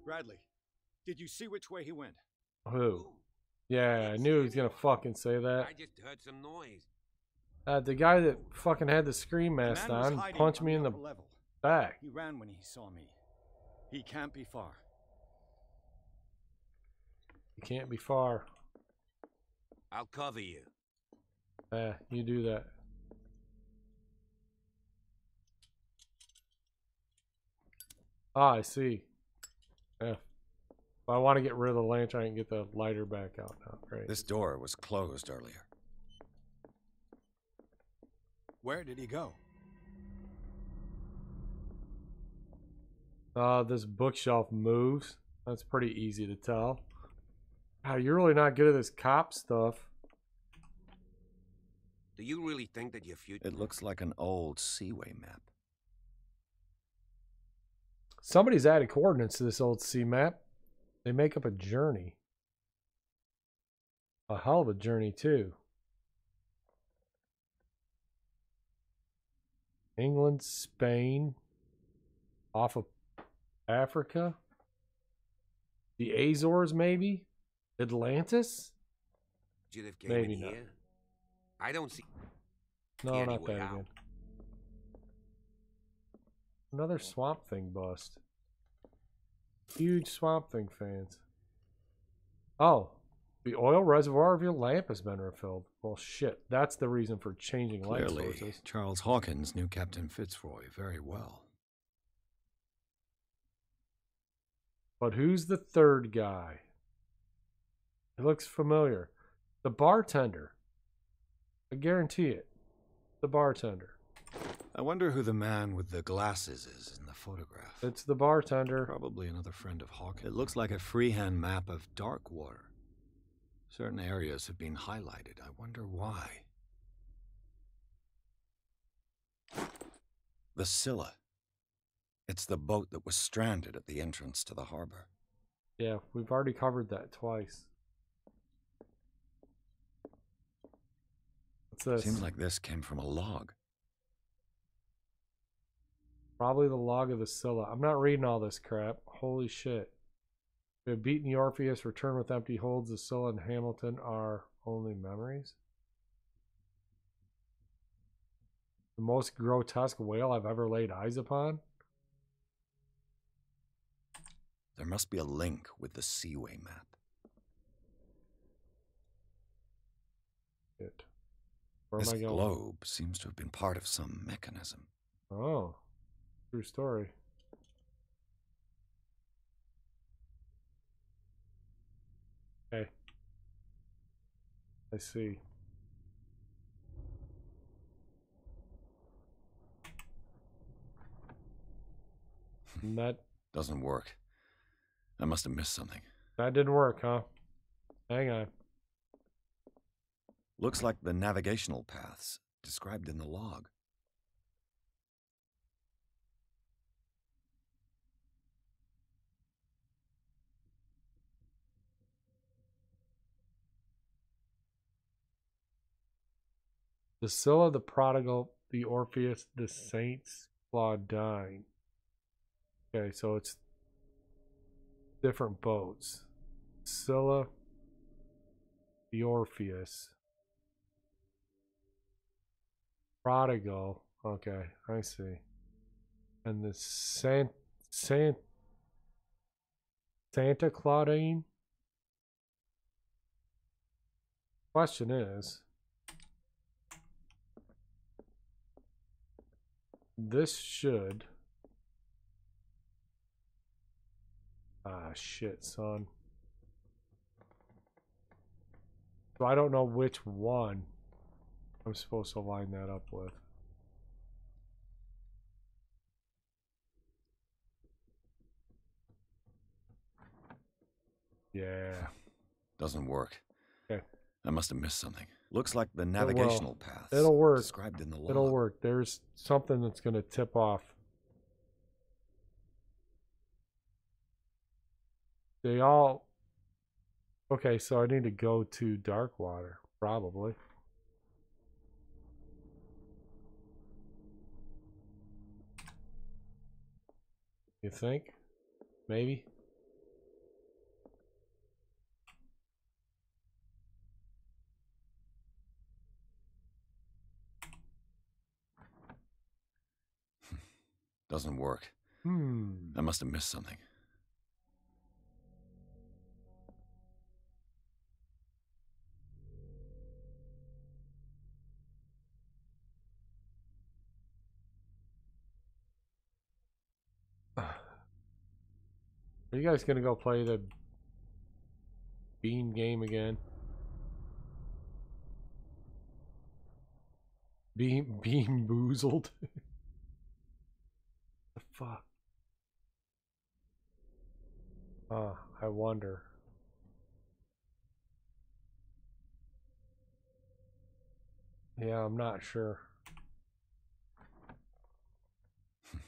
Bradley, did you see which way he went? Who? Yeah, I knew he was gonna fucking say that. I just heard some noise. Uh, the guy that fucking had the scream The mask man was on punched on me in the level. back. He ran when he saw me. He can't be far. He can't be far. I'll cover you. Yeah, you do that. Ah, I see. Yeah. If I want to get rid of the lantern, I can get the lighter back out now. Great. This door was closed earlier. Where did he go? Uh, this bookshelf moves. That's pretty easy to tell. Wow, you're really not good at this cop stuff. Do you really think that your future... It looks like an old Seaway map. Somebody's added coordinates to this old sea map. They make up a journey. A hell of a journey, too. England, Spain, off of Africa, the Azores, maybe? Atlantis? Maybe not. here? I don't see... No, not that out. again. Another Swamp Thing bust. Huge Swamp Thing fans. Oh, the oil reservoir of your lamp has been refilled. Well, shit, that's the reason for changing light Clearly, sources. Charles Hawkins knew Captain Fitzroy very well. But who's the third guy? It looks familiar. The bartender. I guarantee it. The bartender. I wonder who the man with the glasses is in the photograph. It's the bartender. Probably another friend of Hawkins. It looks like a freehand map of Darkwater. Certain areas have been highlighted. I wonder why. The Scylla. It's the boat that was stranded at the entrance to the harbor. Yeah, we've already covered that twice. What's this? Seems like this came from a log. Probably the log of the Scylla. I'm not reading all this crap. Holy shit. We have beaten the Orpheus, returned with empty holds. The Scylla and Hamilton are only memories. The most grotesque whale I've ever laid eyes upon. There must be a link with the Seaway map. Shit. Where am this I going? globe seems to have been part of some mechanism. Oh, true story. Okay. I see. And that Doesn't work. I must have missed something. that didn't work, huh? Hang on. Looks like the navigational paths described in the log. The Scylla, the Prodigal, the Orpheus, the Saints, Claudine. Okay, so it's different boats. Scylla, the Orpheus, Prodigal. Okay, I see. And the San San Santa Claudine. Question is, this should. Ah, shit, son. So I don't know which one I'm supposed to line that up with. Yeah. Doesn't work. Okay. I must have missed something. Looks like the navigational path. It'll work. described in the log. It'll work. There's something that's going to tip off. They all. Okay, so I need to go to Darkwater, probably. You think? Maybe? Doesn't work. Hmm. I must have missed something. Are you guys gonna go play the bean game again? Bean bean boozled. the fuck? Ah, I wonder. Yeah, I'm not sure.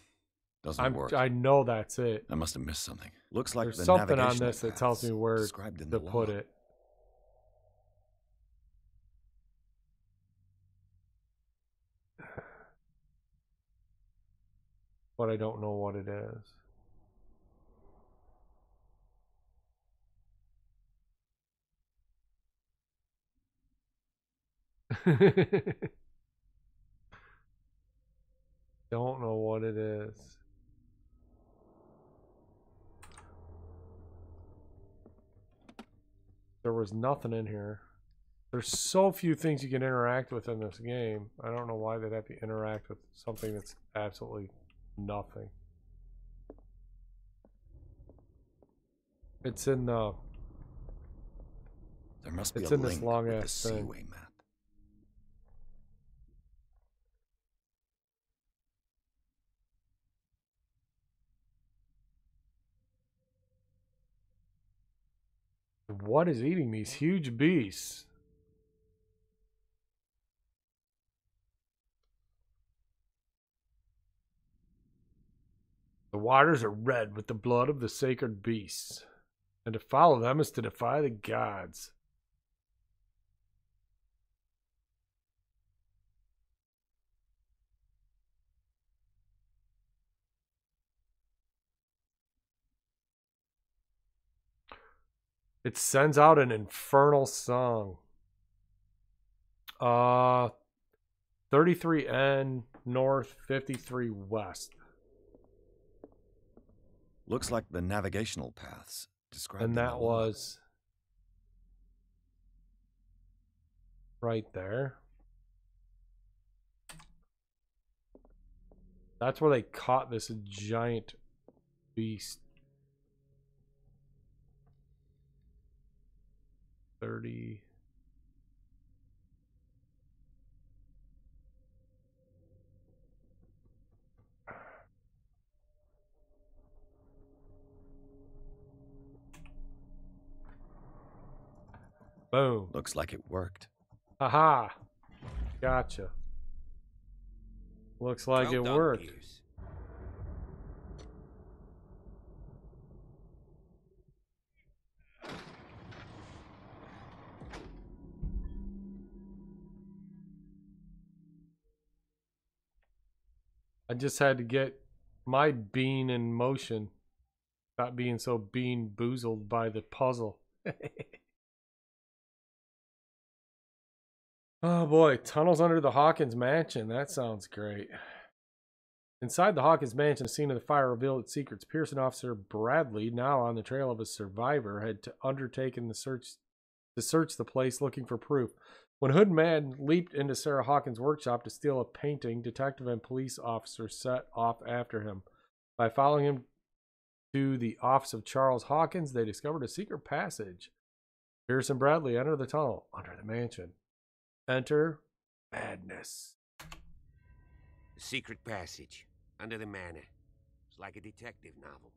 Doesn't I'm, work. I know that's it. I must have missed something. Looks like There's the something on this that tells me where to put it. But I don't know what it is. don't know what it is. There was nothing in here. There's so few things you can interact with in this game. I don't know why they'd have to interact with something that's absolutely nothing. It's in the. There must be It's a in this link long with the ass thing. Seaway map. What is eating these huge beasts? The waters are red with the blood of the sacred beasts, and to follow them is to defy the gods. It sends out an infernal song. Uh 33N North, 53 West. Looks like the navigational paths described. And that was right there. That's where they caught this giant beast. 30 Boom. Looks like it worked. Aha. Gotcha. Looks like Well it worked. Pierce. I just had to get my bean in motion. Not being so BeanBoozled by the puzzle. oh boy, tunnels under the Hawkins mansion. That sounds great. Inside the Hawkins mansion, the scene of the fire revealed its secrets. Pierce and officer Bradley, now on the trail of a survivor, had undertaken the search to search the place looking for proof. When Hood Man leaped into Sarah Hawkins' workshop to steal a painting, detective and police officers set off after him. By following him to the office of Charles Hawkins, they discovered a secret passage. Pierce and Bradley enter the tunnel under the mansion. Enter madness. The secret passage under the manor. It's like a detective novel.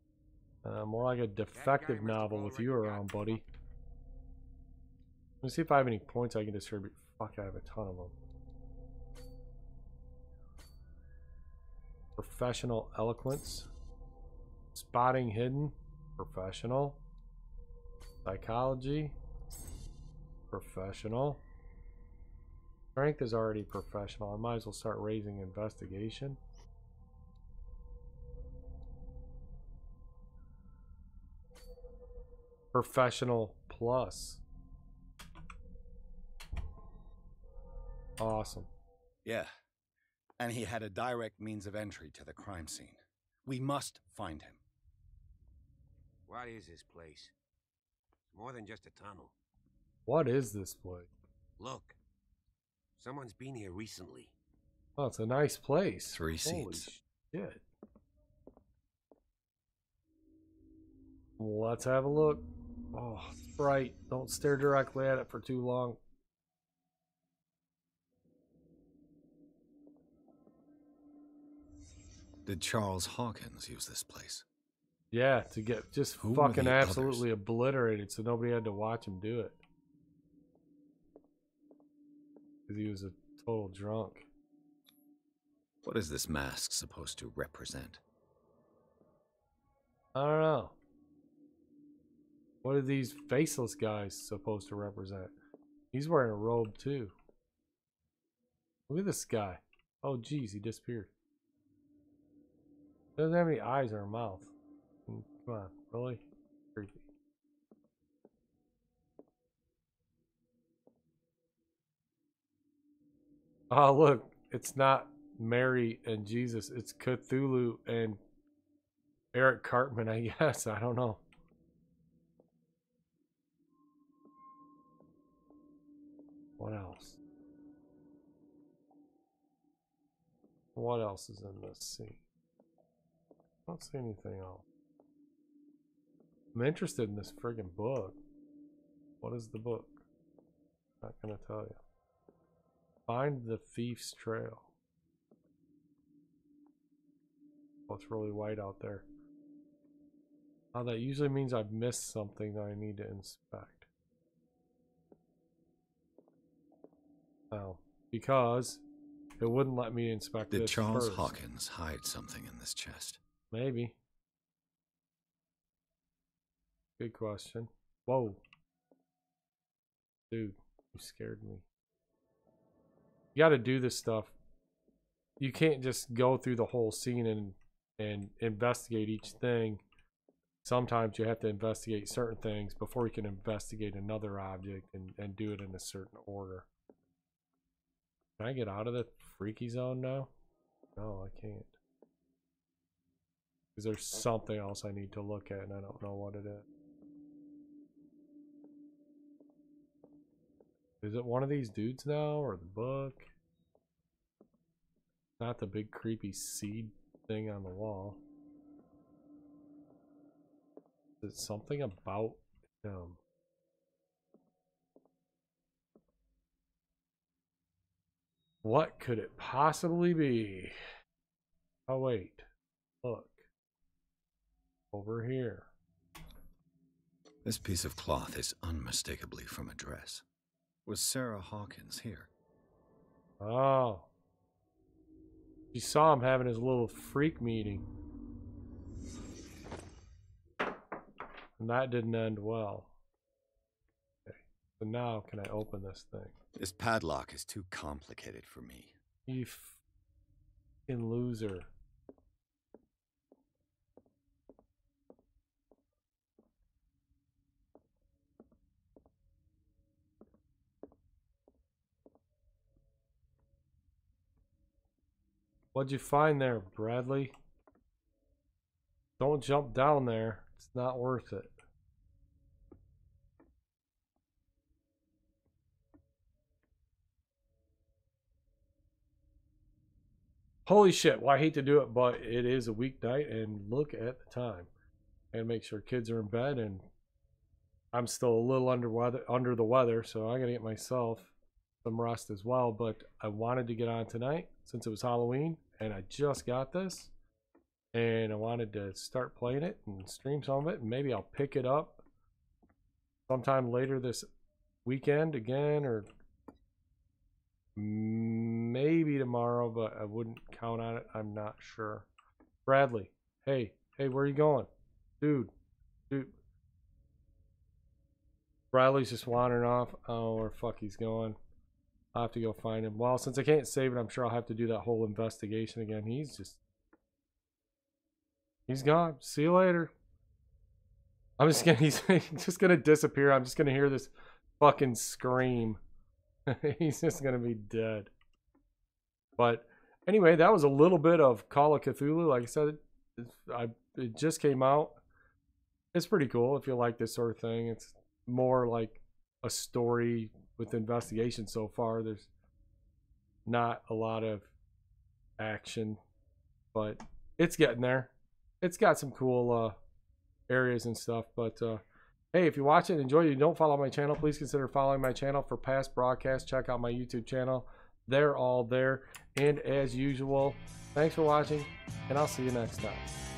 Uh, more like a defective novel with you around, buddy. Let me see if I have any points I can distribute. Fuck, I have a ton of them. Professional eloquence. Spotting hidden. Professional. Psychology. Professional. Strength is already professional. I might as well start raising investigation. Professional plus. Awesome. Yeah. And he had a direct means of entry to the crime scene. We must find him. What is this place? It's more than just a tunnel. What is this place? Look. Someone's been here recently. Oh, it's a nice place. Three Holy seats. shit. Let's have a look. Oh, it's bright. Don't stare directly at it for too long. Did Charles Hawkins use this place? Yeah, to get just Who fucking the absolutely obliterated so nobody had to watch him do it. Because he was a total drunk. What is this mask supposed to represent? I don't know. What are these faceless guys supposed to represent? He's wearing a robe too. Look at this guy. Oh geez, he disappeared. Doesn't have any eyes or a mouth. Mm, Come on, really? Creepy. Oh look, it's not Mary and Jesus. It's Cthulhu and Eric Cartman, I guess. I don't know. What else? What else is in this scene? I don't see anything else. I'm interested in this friggin' book. What is the book? Not gonna tell you. Find the thief's trail. Oh, it's really white out there. Oh, that usually means I've missed something that I need to inspect. Oh, because it wouldn't let me inspect Did Charles first. Hawkins hide something in this chest? Maybe. Good question. Whoa. Dude, you scared me. You got to do this stuff. You can't just go through the whole scene and and investigate each thing. sometimes you have to investigate certain things before you can investigate another object and, and do it in a certain order. Can I get out of the freaky zone now? No, I can't. Because there's something else I need to look at and I don't know what it is. Is it one of these dudes now or the book? Not the big creepy seed thing on the wall. Is it something about him? What could it possibly be? Oh wait, look. Over here. This piece of cloth is unmistakably from a dress. Was Sarah Hawkins here? Oh. You saw him having his little freak meeting. And that didn't end well. Okay. So now can I open this thing? This padlock is too complicated for me. You fucking loser. What'd you find there, Bradley? Don't jump down there. It's not worth it. Holy shit. Well, I hate to do it, but it is a weeknight, and look at the time. And make sure kids are in bed, and I'm still a little under weather, under the weather, so I gotta get myself some rest as well. But I wanted to get on tonight since it was Halloween, and I just got this, and I wanted to start playing it and stream some of it, and maybe I'll pick it up sometime later this weekend again, or maybe tomorrow, but I wouldn't count on it. I'm not sure. Bradley, hey, hey, where are you going? Dude, dude. Bradley's just wandering off. Oh, where fuck he's going. I'll have to go find him. Well, since I can't save it, I'm sure I'll have to do that whole investigation again. He's just... He's gone. See you later. I'm just gonna... He's just gonna disappear. I'm just gonna hear this fucking scream. he's just gonna be dead. But anyway, that was a little bit of Call of Cthulhu. Like I said, it, I, it just came out. It's pretty cool if you like this sort of thing. It's more like a story with the investigation so far. There's not a lot of action, but it's getting there. It's got some cool uh, areas and stuff. But uh, hey, if you watch it and enjoy it, you don't follow my channel, please consider following my channel for past broadcasts. Check out my YouTube channel. They're all there. And as usual, thanks for watching, and I'll see you next time.